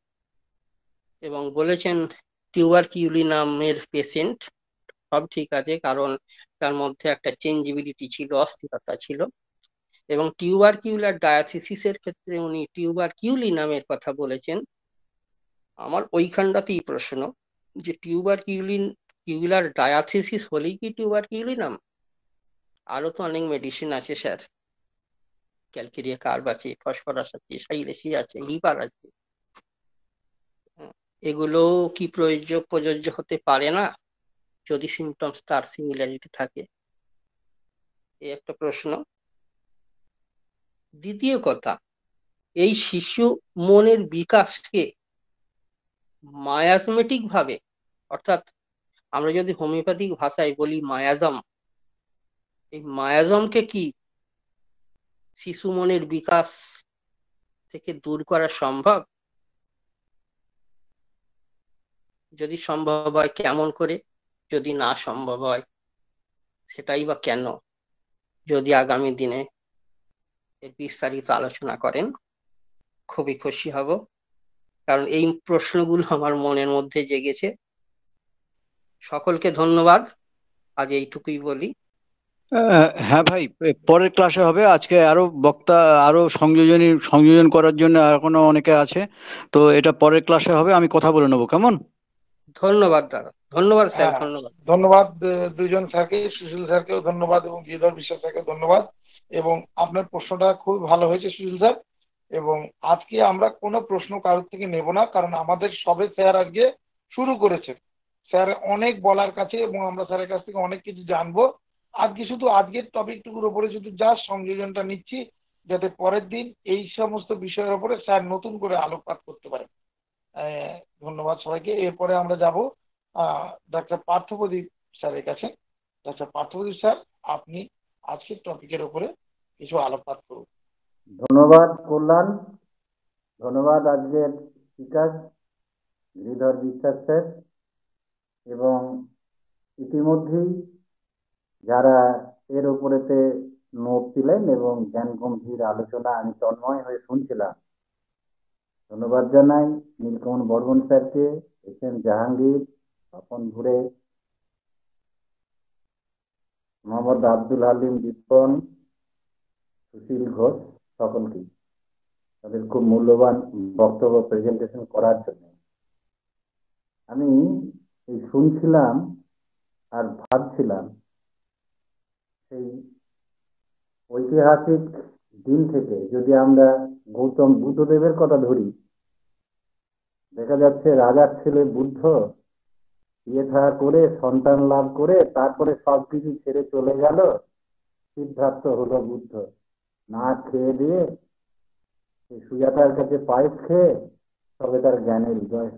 এবং বলেছেন টিউবার কিউলি নামের পেশেন্ট সব ঠিক আছে, কারণ তার মধ্যে একটা চেঞ্জিবিলিটি ছিল, অস্থিরতা ছিল। এবং টিউবার কিউলার ডায়াথিসিসের ক্ষেত্রে উনি টিউবার কিউলি নামের কথা বলেছেন। আমার ওইখানটাতেই প্রশ্ন যে টিউবার কিউলিন কিউলার ডায়াথিসিস হলেই কি টিউবার কিউলি নাম? আরও তো অনেক মেডিসিন আছে স্যার ক্যালকেরিয়া কার্ব আছে ফসফরাস আছে সাইলেসি আছে লিভার আছে। এগুলো কি প্রযোজ্য প্রযোজ্য হতে পারে না? যদি সিমটমস তার সিমিলারিটি থাকে? এই একটা প্রশ্ন। দ্বিতীয় কথা, এই শিশু মনের বিকাশকে মায়াজমেটিক ভাবে, অর্থাৎ আমরা যদি হোমিওপ্যাথিক ভাষায় বলি মায়াজম, এই মায়াজমকে কি শিশু মনের বিকাশ থেকে দূর করা সম্ভব? যদি সম্ভব হয়, কেমন করে? যদি না সম্ভব হয় সেটাই বা কেন? যদি আগামী দিনে এর বিস্তারিত আলোচনা করেন খুবই খুশি হব। কারণ এই প্রশ্নগুলো আমার মনের মধ্যে জেগেছে। সকলকে ধন্যবাদ। আজ এইটুকুই বলি। হ্যাঁ ভাই পরের ক্লাসে হবে। আজকে আরও বক্তা আরও সংযোজনী সংযোজন করার জন্য এখনও অনেকে আছে। তো এটা পরের ক্লাসে হবে। আমি কথা বলে নেব। কেমন? ধন্যবাদ দাদা। ধন্যবাদ স্যার হ্যাঁ, ধন্যবাদ। ধন্যবাদ আহ, দুইজন স্যারকে সুশীল স্যারকেও ধন্যবাদ এবং গিরিধর বিশ্বাস স্যারকে ধন্যবাদ। এবং আপনার প্রশ্নটা খুব ভালো হয়েছে সুশীল স্যার। এবং আজকে আমরা কোনো প্রশ্ন কারোর থেকে নেব না কারণ আমাদের সবে স্যার আজকে শুরু করেছে স্যার অনেক বলার কাছে এবং আমরা স্যারের কাছ থেকে অনেক কিছু জানব। আজকে শুধু আজকের টপিকটুকুর উপরে শুধু জাস্ট সংযোজনটা নিচ্ছি যাতে পরের দিন এই সমস্ত বিষয়ের উপরে স্যার নতুন করে আলোকপাত করতে পারেন ধন্যবাদ সবাইকে। এরপরে আমরা যাব ডাক্তার পার্থপ্রদীপ স্যারের কাছে। ডাক্তার পার্থপ্রদীপ স্যার, আপনি আজকের টপিকের উপরে কিছু আলোকপাত করুন। ধন্যবাদ, কল্যাণ। ধন্যবাদ আজকের স্পিকার গিরিধর বিশ্বাস স্যার। এবং ইতিমধ্যেই যারা এর উপরেতে নোট দিলেন এবং জ্ঞান গম্ভীর আলোচনা আমি তন্ময় হয়ে শুনছিলাম, ধন্যবাদ জানাই নীলকমল বর্মন স্যারকে, এস এম জাহাঙ্গীর স্বপন ঘুরে মোহাম্মদ আব্দুল হালিম দীপন সুশীল ঘোষ সকলকে তাদের খুব মূল্যবান বক্তব্য প্রেজেন্টেশন করার জন্য। আমি এই শুনছিলাম আর ভাবছিলাম সেই ঐতিহাসিক দিন থেকে যদি আমরা গৌতম বুদ্ধদেবের কথা ধরি, দেখা যাচ্ছে রাজার ছেলে বুদ্ধ বিয়ে থাকা করে, সন্তান লাভ করে, তারপরে সবকিছু ছেড়ে চলে গেল। সিদ্ধার্থ হলো বুদ্ধ। না খেয়ে দিয়ে সুজাতার কাছে পায়েস খেয়ে তবে তার জ্ঞানের হৃদয়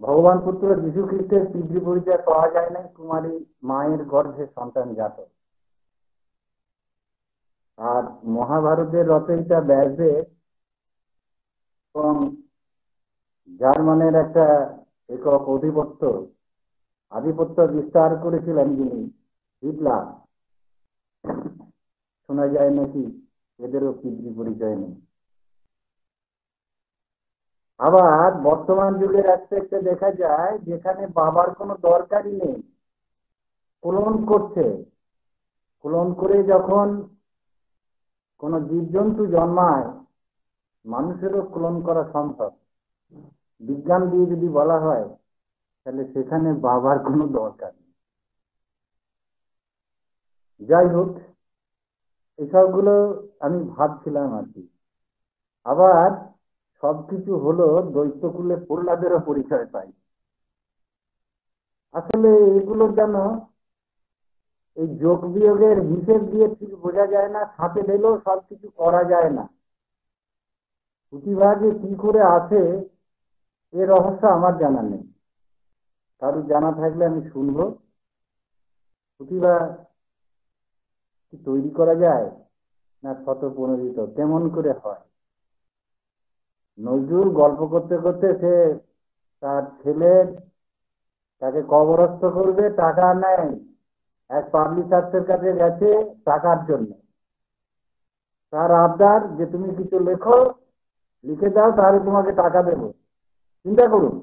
ভগবান পুত্র যীশু খ্রিস্টের পিতৃ পরিচয় পাওয়া যায় না কুমারী মায়ের গর্ভে সন্তান জাত। আর মহাভারতের রচয়িতা ব্যাসদেব এবং জার্মানের একটা একক অধিপত্য? আধিপত্য বিস্তার করেছিলেন যিনি, হিটলার। শোনা যায় নাকি এদেরও পিতৃ পরিচয় নেই। আবার বর্তমান যুগের অ্যাসপেক্টে দেখা যায়, যেখানে বাবার কোনো দরকারই নেই। ক্লোন করছে। ক্লোন করে যখন কোনো জীবজন্তু জন্মায়, মানুষেরও ক্লোন করা সম্ভব। বিজ্ঞান দিয়ে যদি বলা হয়, তাহলে সেখানে বাবার কোনো দরকার নেই। যাই হোক, এসবগুলো আমি ভাবছিলাম আর কি। আবার সবকিছু হলো দৈত্যকুলে প্রহ্লাদেরও পরিচয় পাই। আসলে এগুলো যেন এই যোগ বিয়োগের হিসেব দিয়ে ঠিক বোঝা যায় না সাথে দিলেও সবকিছু করা যায় না। প্রতিভা যে কি করে আছে এ রহস্য আমার জানা নেই। কারও জানা থাকলে আমি শুনব। প্রতিভা কি তৈরি করা যায় না শত প্রণোদিত কেমন করে হয়? নজরুল গল্প করতে করতে সে তার ছেলের তাকে কবরস্থ করবে, টাকা নেয়। এক পাবলিশার্সের কাছে গেছে টাকার জন্য। তার আবদার যে তুমি কিছু লেখো, লিখে দাও, তাহলে তোমাকে টাকা দেব। চিন্তা করুন,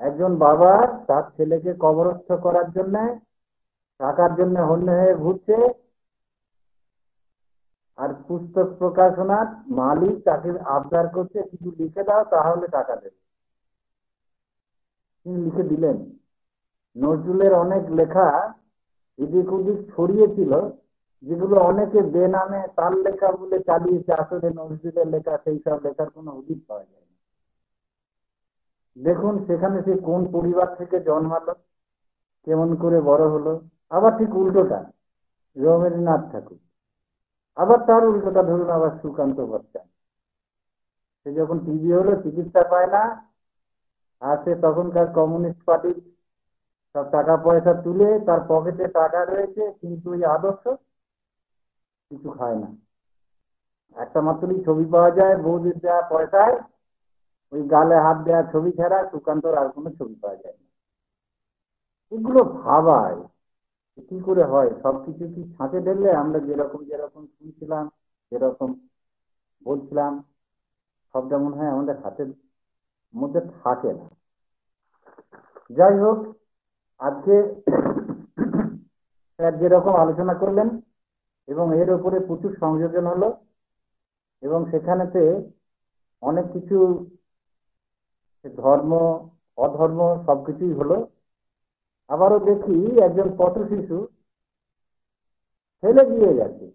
একজন বাবা তার ছেলেকে কবরস্থ করার জন্য টাকার জন্য হন্য হয়ে ঘুরছে, আর পুস্তক প্রকাশনার মালিক তাকে আবদার করছে, কিছু লিখে দাও, তাহলে টাকা দেবে। তিনি লিখে দিলেন। নজরুলের অনেক লেখা এদিক ওদিক ছড়িয়েছিল যেগুলো অনেকে বেনামে তার লেখা বলে চালিয়েছে। আসলে নজরুলের লেখা, সেই সব লেখার কোনো উদিত পাওয়া যায় দেখুন সেখানে সে কোন পরিবার থেকে জন্মালো, কেমন করে বড় হলো, আবার ঠিক উল্টোটা রবীন্দ্রনাথ ঠাকুর। আবার তার উল্টোটা ধরুন, আবার সুকান্ত বচ্চন। সে যখন টিভি হলো, চিকিৎসা পায় না, আর সে তখনকার কমিউনিস্ট পার্টির সব টাকা পয়সা তুলে তার পকেটে টাকা রয়েছে, কিন্তু ওই আদর্শ কিছু খায় না। একটা মাত্রই ছবি পাওয়া যায় বৌদির দেওয়া পয়সায় ওই গালে হাত দেওয়া ছবি ছাড়া সুকান্তর আর কোনো ছবি পাওয়া যায় না। এগুলো ভাবায় কি করে হয় সবকিছু কি ছাঁচে ঢেললে আমরা যেরকম যেরকম শুনছিলাম, যেরকম বলছিলাম, সবটা মনে হয় আমাদের হাতের মধ্যে থাকে না। যাই হোক, আজকে স্যার যেরকম আলোচনা করলেন এবং এর উপরে প্রচুর সংযোজন হলো এবং সেখানেতে অনেক কিছু ধর্ম, অধর্ম সবকিছুই হলো। আবারও দেখি একজন পথ শিশু ফেলে দিয়ে গেছে।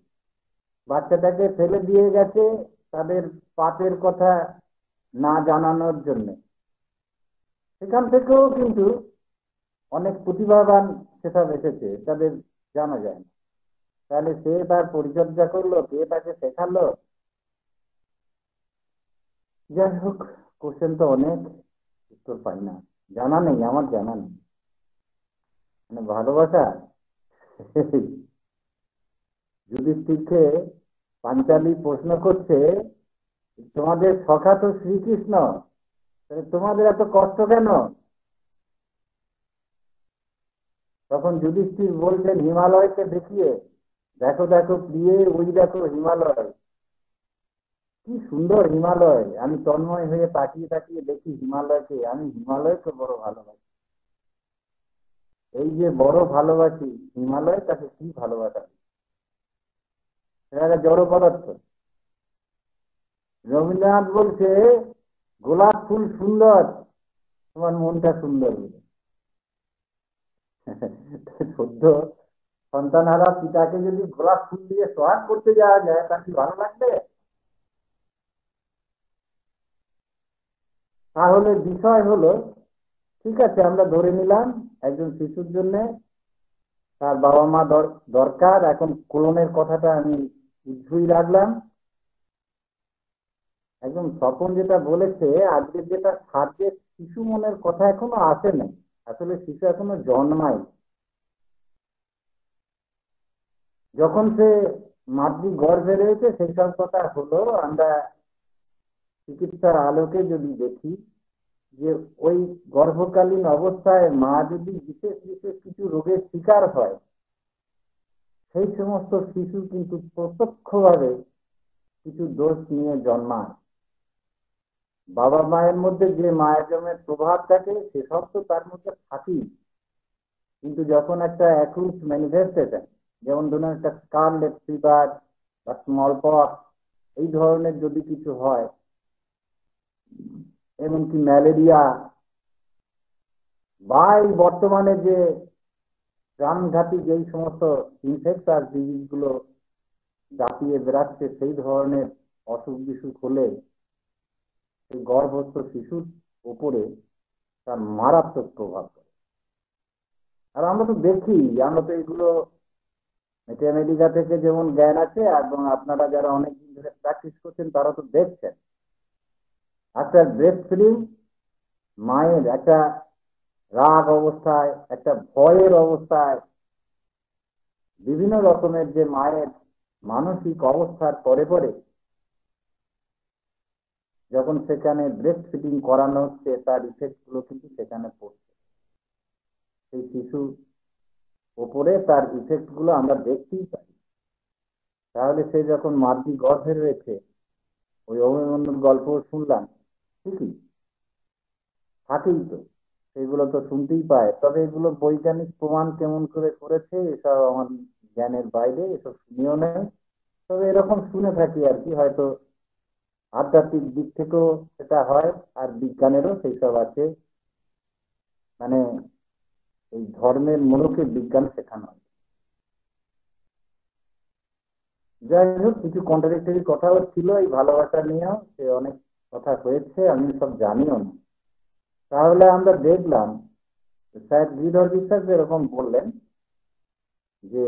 বাচ্চাটাকে ফেলে দিয়ে গেছে তাদের পাপের কথা না জানানোর জন্য। সেখান থেকেও কিন্তু অনেক প্রতিভাবান সেসব এসেছে, তাদের জানা যায় না। তাহলে সে তার পরিচর্যা করল, কে তাকে শেখালো? যাই হোক কোশ্চেন তো অনেক, উত্তর পাই না। জানা নেই, আমার জানা নেই। মানে ভালোবাসা? যুধিষ্ঠিরকে পাঞ্চালি প্রশ্ন করছে, তোমাদের সখা তো শ্রীকৃষ্ণ তোমাদের এত কষ্ট কেন? তখন যুধিষ্ঠির বলছেন হিমালয়কে দেখিয়ে, দেখো দেখো, প্রিয়ে, ওই দেখো হিমালয়। কি সুন্দর হিমালয়। আমি তন্ময় হয়ে তাকিয়ে তাকিয়ে দেখি হিমালয়কে। আমি হিমালয়কে বড় ভালোবাসি। এই যে বড় ভালোবাসি হিমালয় তাকে কি ভালোবাসা? জড় পদার্থ। রবীন্দ্রনাথ বলছে, গোলাপ ফুল সুন্দর, তোমার মনটা সুন্দর বলে সদ্য সন্তানহারা পিতাকে যদি গোলাপ ফুল দিয়ে সোহাগ করতে যাওয়া যায়, তার কি ভালো লাগবে? তাহলে বিষয় হলো, ঠিক আছে, আমরা ধরে নিলাম একজন শিশুর জন্য তার বাবা মা দরকার, এখন কোলনের কথাটা আমি উজ্জুই রাখলাম। একদম স্বপন যেটা বলেছে, আজকে যেটা সাবজেক্ট শিশু মনের কথা এখনও আসে নাই, আসলে শিশু এখনও জন্মায় যখন সে মাতৃ গর্ভে রয়েছে, সেই সব কথা হলো, আমরা চিকিৎসার আলোকে যদি দেখি যে ওই গর্ভকালীন অবস্থায় মা যদি বিশেষ বিশেষ কিছু রোগের শিকার হয়, সেই সমস্ত শিশু কিন্তু প্রত্যক্ষভাবে কিছু দোষ নিয়ে জন্মায়। বাবা মায়ের মধ্যে যে মায়াজমের প্রভাব থাকে সেসব তো তার মধ্যে থাকেই। কিন্তু যখন একটা অ্যাকুট ম্যানিফেস্টেশন যেমন ধরুন একটা স্কারলেট ফিভার বা স্মল পক্স এই ধরনের যদি কিছু হয় এমনকি ম্যালেরিয়া বা এই বর্তমানে যে প্রাণঘাতী যেই সমস্ত ইনফেকশাস ডিজিজগুলো দাপিয়ে বেড়াচ্ছে, সেই ধরনের অসুখ বিসুখ হলে সেই গর্ভস্থ শিশুর উপরে তার মারাত্মক প্রভাব পড়ে। আর আমরা তো দেখি, আমরা তো এগুলো ম্যাথামেটিকা থেকে যেমন জ্ঞান আছে, এবং আপনারা যারা অনেকদিন ধরে প্র্যাকটিস করছেন, তারা তো দেখছেন। একটা ব্রেস্ট ফিলিং মায়ের একটা রাগ অবস্থায়, একটা ভয়ের অবস্থায়, বিভিন্ন রকমের যে মায়ের মানসিক অবস্থার পরে পরে, যখন সেখানে ব্রেস্ট ফিডিং করানো হচ্ছে, তার ইফেক্টগুলো কিন্তু সেখানে পড়ছে। সেই শিশু ওপরে তার ইফেক্টগুলো আমরা দেখতেই পাই। তাহলে সে যখন মাতৃ গর্ভে রয়েছে, ওই অভিমন্যুর গল্প শুনলাম ঠিকই। থাকেই তো, সেগুলো তো শুনতেই পায়। তবে এগুলো বৈজ্ঞানিক প্রমাণ কেমন করে করেছে, এসব আমার জ্ঞানের বাইরে, এসব শুনিও নেই। তবে এরকম শুনে থাকি আর কি, হয়তো আধ্যাত্মিক দিক থেকেও সেটা হয়, আর বিজ্ঞানেরও সেই সব আছে। মানে এই ধর্মের মূলকে বিজ্ঞান শেখানো যাই হোক, কিছু কন্ট্রাডিক্টরি কথাও ছিল এই ভালোবাসা নিয়েও, সে অনেক কথা হয়েছে, আমি সব জানিও না। তাহলে আমরা দেখলাম স্যার গিরিধর বিশ্বাস এরকম বললেন, যে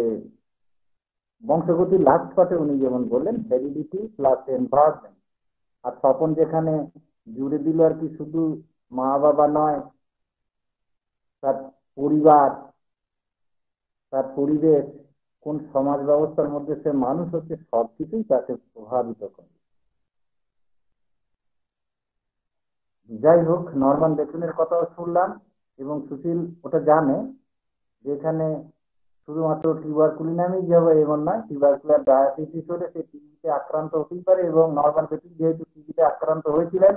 বংশগতি লাস্ট পার্টে উনি যেমন বললেন হেরিডিটি প্লাস এনভায়রনমেন্ট আর স্বপন যেখানে জুড়ে দিল আর কি শুধু মা বাবা নয়, তার পরিবার, তার পরিবেশ, কোন সমাজ ব্যবস্থার মধ্যে সে মানুষ হচ্ছে, সবকিছুই তাকে প্রভাবিত করে। যাই হোক নর্মান বেতনের কথাও শুনলাম এবং সুশীল ওটা জানে যে এখানে শুধুমাত্র টিউবারকুলি নামেই যে হবে এমন নয় টিউবারকুলার ডায়াবেটিস হলে সে টিবিতে আক্রান্ত হতেই পারে এবং নর্মান বেতন যেহেতু টিভিতে আক্রান্ত হয়েছিলেন,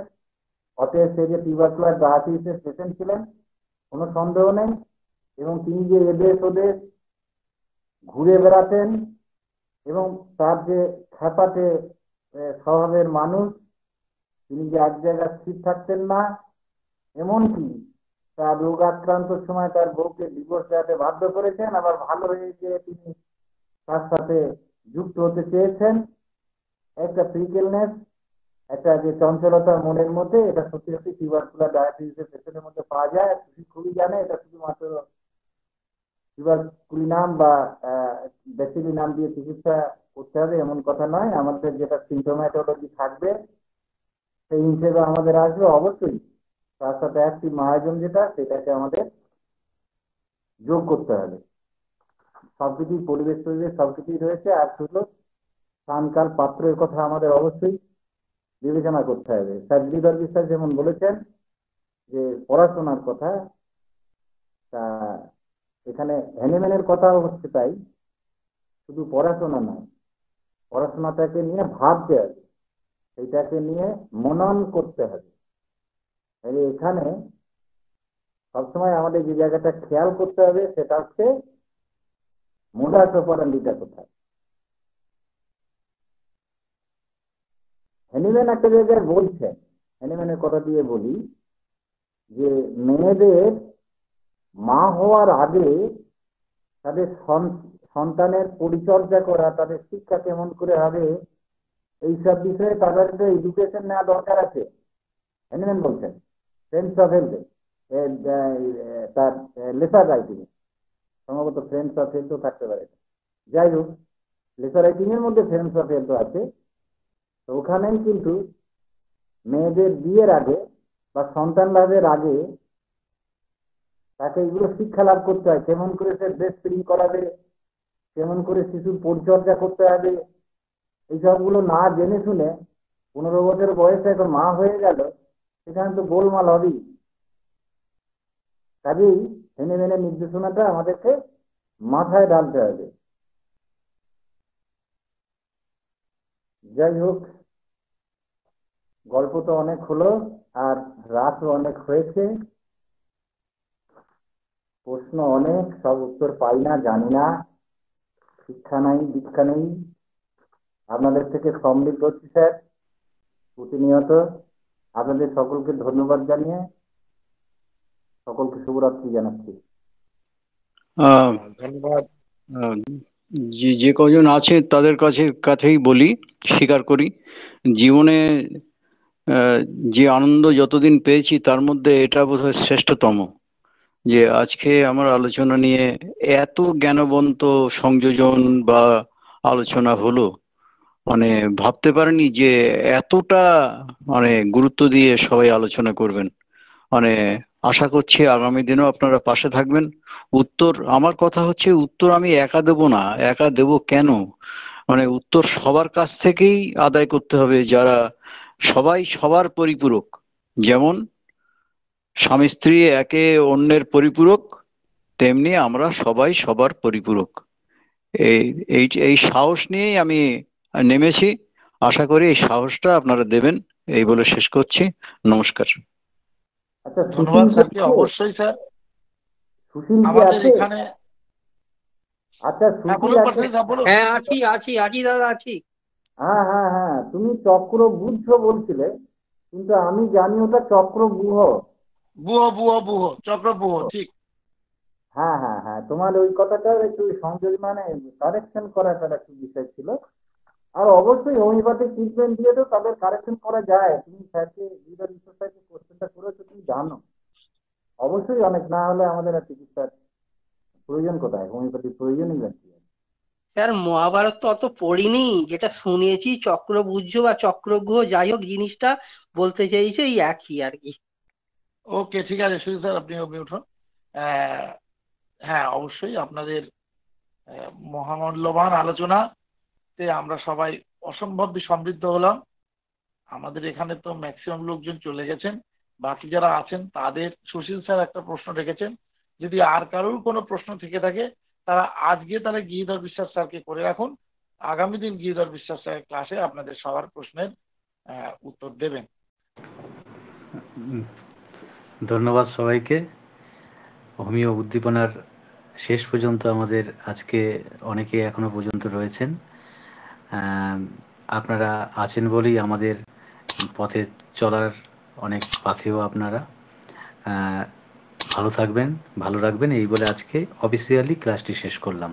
অতএব সে যে টিউবারকুলার ডায়াবেটিসের পেশেন্ট ছিলেন, কোনো সন্দেহ নেই এবং তিনি যে এদেশ ওদেশ ঘুরে বেড়াতেন এবং তার যে খ্যাপাটে স্বভাবের মানুষ তিনি যে এক জায়গায় স্থির থাকতেন না, এমনকি তার রোগ আক্রান্ত সময় তার বউকে ডিভোর্স দেওয়াতে বাধ্য করেছেন, আবার ভালো হয়ে গিয়ে তিনি তার সাথে যুক্ত হতে চেয়েছেন। একটা ফিজিক্যালনেস একটা যে চঞ্চলতা মনের মধ্যে, এটা সত্যি সত্যি টিউবারকুলার ডায়াবেটিসের পেশেন্টের মধ্যে পাওয়া যায়। খুবই জানে, এটা শুধুমাত্র টিউবারকুলি নাম বা বেসিলি নাম দিয়ে চিকিৎসা করতে হবে, এমন কথা নয়। আমাদের যেটা সিমটোম্যাটোলজি থাকবে সেই হিসেবে আমাদের আসবে অবশ্যই। তার সাথে একটি মায়াজম যেটা, সেটাকে আমাদের যোগ করতে হবে। সবকিছুই পরিবেশ পরিবেশ সবকিছুই রয়েছে আর শুধু স্থানকাল পাত্রের কথা আমাদের অবশ্যই বিবেচনা করতে হবে। স্যার গিরিধর বিশ্বাস যেমন বলেছেন যে পড়াশোনার কথা, তা এখানে হ্যানিম্যানের কথাও হচ্ছে তাই। শুধু পড়াশোনা নয়, পড়াশোনাটাকে নিয়ে ভাবতে হবে। সেইটাকে নিয়ে মনন করতে হবে। এখানে সবসময় আমাদের যে জায়গাটা খেয়াল করতে হবে, সেটা হচ্ছে অপারেন্ডিটা কোথায়। হ্যানিম্যান একটা জায়গায় বলছেন হ্যানিম্যানের কথা দিয়ে বলি, যে মেয়েদের মা হওয়ার আগে তাদের সন্তানের পরিচর্যা করা, তাদের শিক্ষা কেমন করে হবে এইসব বিষয়ে তাদের একটা এডুকেশন নেওয়া দরকার আছে। হ্যানিম্যান বলছেন। ফ্রেন্ডস অফ হেলথ তার লেসার রাইটিং সম্ভবত ফ্রেন্ডস অফ হেলথও থাকতে পারে। যাই হোক, লেসার রাইটিং এর মধ্যে ফ্রেন্ডস অফ হেলথ আছে। তো ওখানেই কিন্তু মেয়েদের বিয়ের আগে বা সন্তান লাভের আগে তাকে এগুলো শিক্ষা লাভ করতে হয়। কেমন করে সে ড্রেস ফিডিং করাবে, কেমন করে শিশুর পরিচর্যা করতে হবে এই সবগুলো না জেনে শুনে পনেরো বছর বয়সে এখন মা হয়ে গেল, সেখানে তো গোলমাল হবেই। কাজেই হেনে মেনে নির্দেশনাটা আমাদেরকে মাথায় ঢালতে হবে। যাই হোক, গল্প তো অনেক হলো, আর রাতও অনেক হয়েছে। প্রশ্ন অনেক, সব উত্তর পাই না, জানি না। শিক্ষা নাই, দীক্ষা নেই। আপনাদের থেকে সম্মিলিত করছি স্যার। প্রতিনিয়ত আপনাদের সকলকে ধন্যবাদ জানিয়ে সকলকে শুভরাত্রি জানাচ্ছি। ধন্যবাদ। যে যে কজন আছে তাদের কাছে কাছেই বলি স্বীকার করি। জীবনে যে আনন্দ যতদিন পেয়েছি তার মধ্যে এটা বোধহয় শ্রেষ্ঠতম। যে আজকে আমার আলোচনা নিয়ে এত জ্ঞানবন্ত সংযোজন বা আলোচনা হলো। মানে ভাবতে পারেনি যে এতটা মানে গুরুত্ব দিয়ে সবাই আলোচনা করবেন। মানে আশা করছি আগামী দিনেও আপনারা পাশে থাকবেন। উত্তর, আমার কথা হচ্ছে উত্তর আমি একা দেব না। একা দেব কেন? মানে উত্তর সবার কাছ থেকেই আদায় করতে হবে যারা সবাই সবার পরিপূরক। যেমন স্বামী স্ত্রী একে অন্যের পরিপূরক, তেমনি আমরা সবাই সবার পরিপূরক। এই এই সাহস নিয়েই আমি নেমেছি। আশা করি এই সাহসটা আপনারা দেবেন। এই বলে শেষ করছি। নমস্কার। আচ্ছা ধন্যবাদ স্যারকে অবশ্যই স্যার। সুশীল আমাদের এখানে আচ্ছা হ্যাঁ আছে? হ্যাঁ আছি আছি আছি দাদা আছি। হ্যাঁ হ্যাঁ হ্যাঁ তুমি চক্র বুদ্ধ বলছিলে কিন্তু আমি জানি ওটা চক্র বুহ বুহ বুহ বুহ চক্র বুহ ঠিক। হ্যাঁ হ্যাঁ হ্যাঁ তোমার ওই কথাটা একটু সংযোগ মানে কারেকশন করাটার একটু বিষয় ছিল। আর অবশ্যই হোমিওপ্যাথিক ট্রিটমেন্ট দিয়ে তো তাদের কারেকশন করা যায়। তুমি স্যারকে লিডার ঈশ্বর স্যারকে কোশ্চেনটা করেছ তুমি জানো। অবশ্যই অনেক না হলে আমাদের আর চিকিৎসার প্রয়োজন কোথায়? হোমিওপ্যাথির প্রয়োজনই বা কি আছে? স্যার মহাভারত তো অত পড়িনি যেটা শুনেছি চক্রবুদ্ধ বা চক্রগ্রহ যাই হোক জিনিসটা বলতে চাইছে এই একই আর কি। ওকে ঠিক আছে সুজিত স্যার আপনি আপনি উঠুন। হ্যাঁ অবশ্যই আপনাদের মহামূল্যবান আলোচনাতে আমরা সবাই অসম্ভব সমৃদ্ধ হলাম। আমাদের এখানে তো ম্যাক্সিমাম লোকজন চলে গেছেন। বাকি যারা আছেন, তাদের সুশীল স্যার একটা প্রশ্ন রেখেছেন। যদি আর কারোর কোনো প্রশ্ন থেকে থাকে, তারা আজকে তাহলে গিরিধর বিশ্বাস স্যারকে করে রাখুন। আগামী দিন গিরিধর বিশ্বাস স্যারের ক্লাসে আপনাদের সবার প্রশ্নের উত্তর দেবেন। ধন্যবাদ সবাইকে। হোমিও উদ্দীপনার শেষ পর্যন্ত আমাদের আজকে অনেকে এখনও পর্যন্ত রয়েছেন। আপনারা আছেন বলেই আমাদের পথে চলার অনেক পাথেও আপনারা। ভালো থাকবেন, ভালো রাখবেন, এই বলে আজকে অফিসিয়ালি ক্লাসটি শেষ করলাম।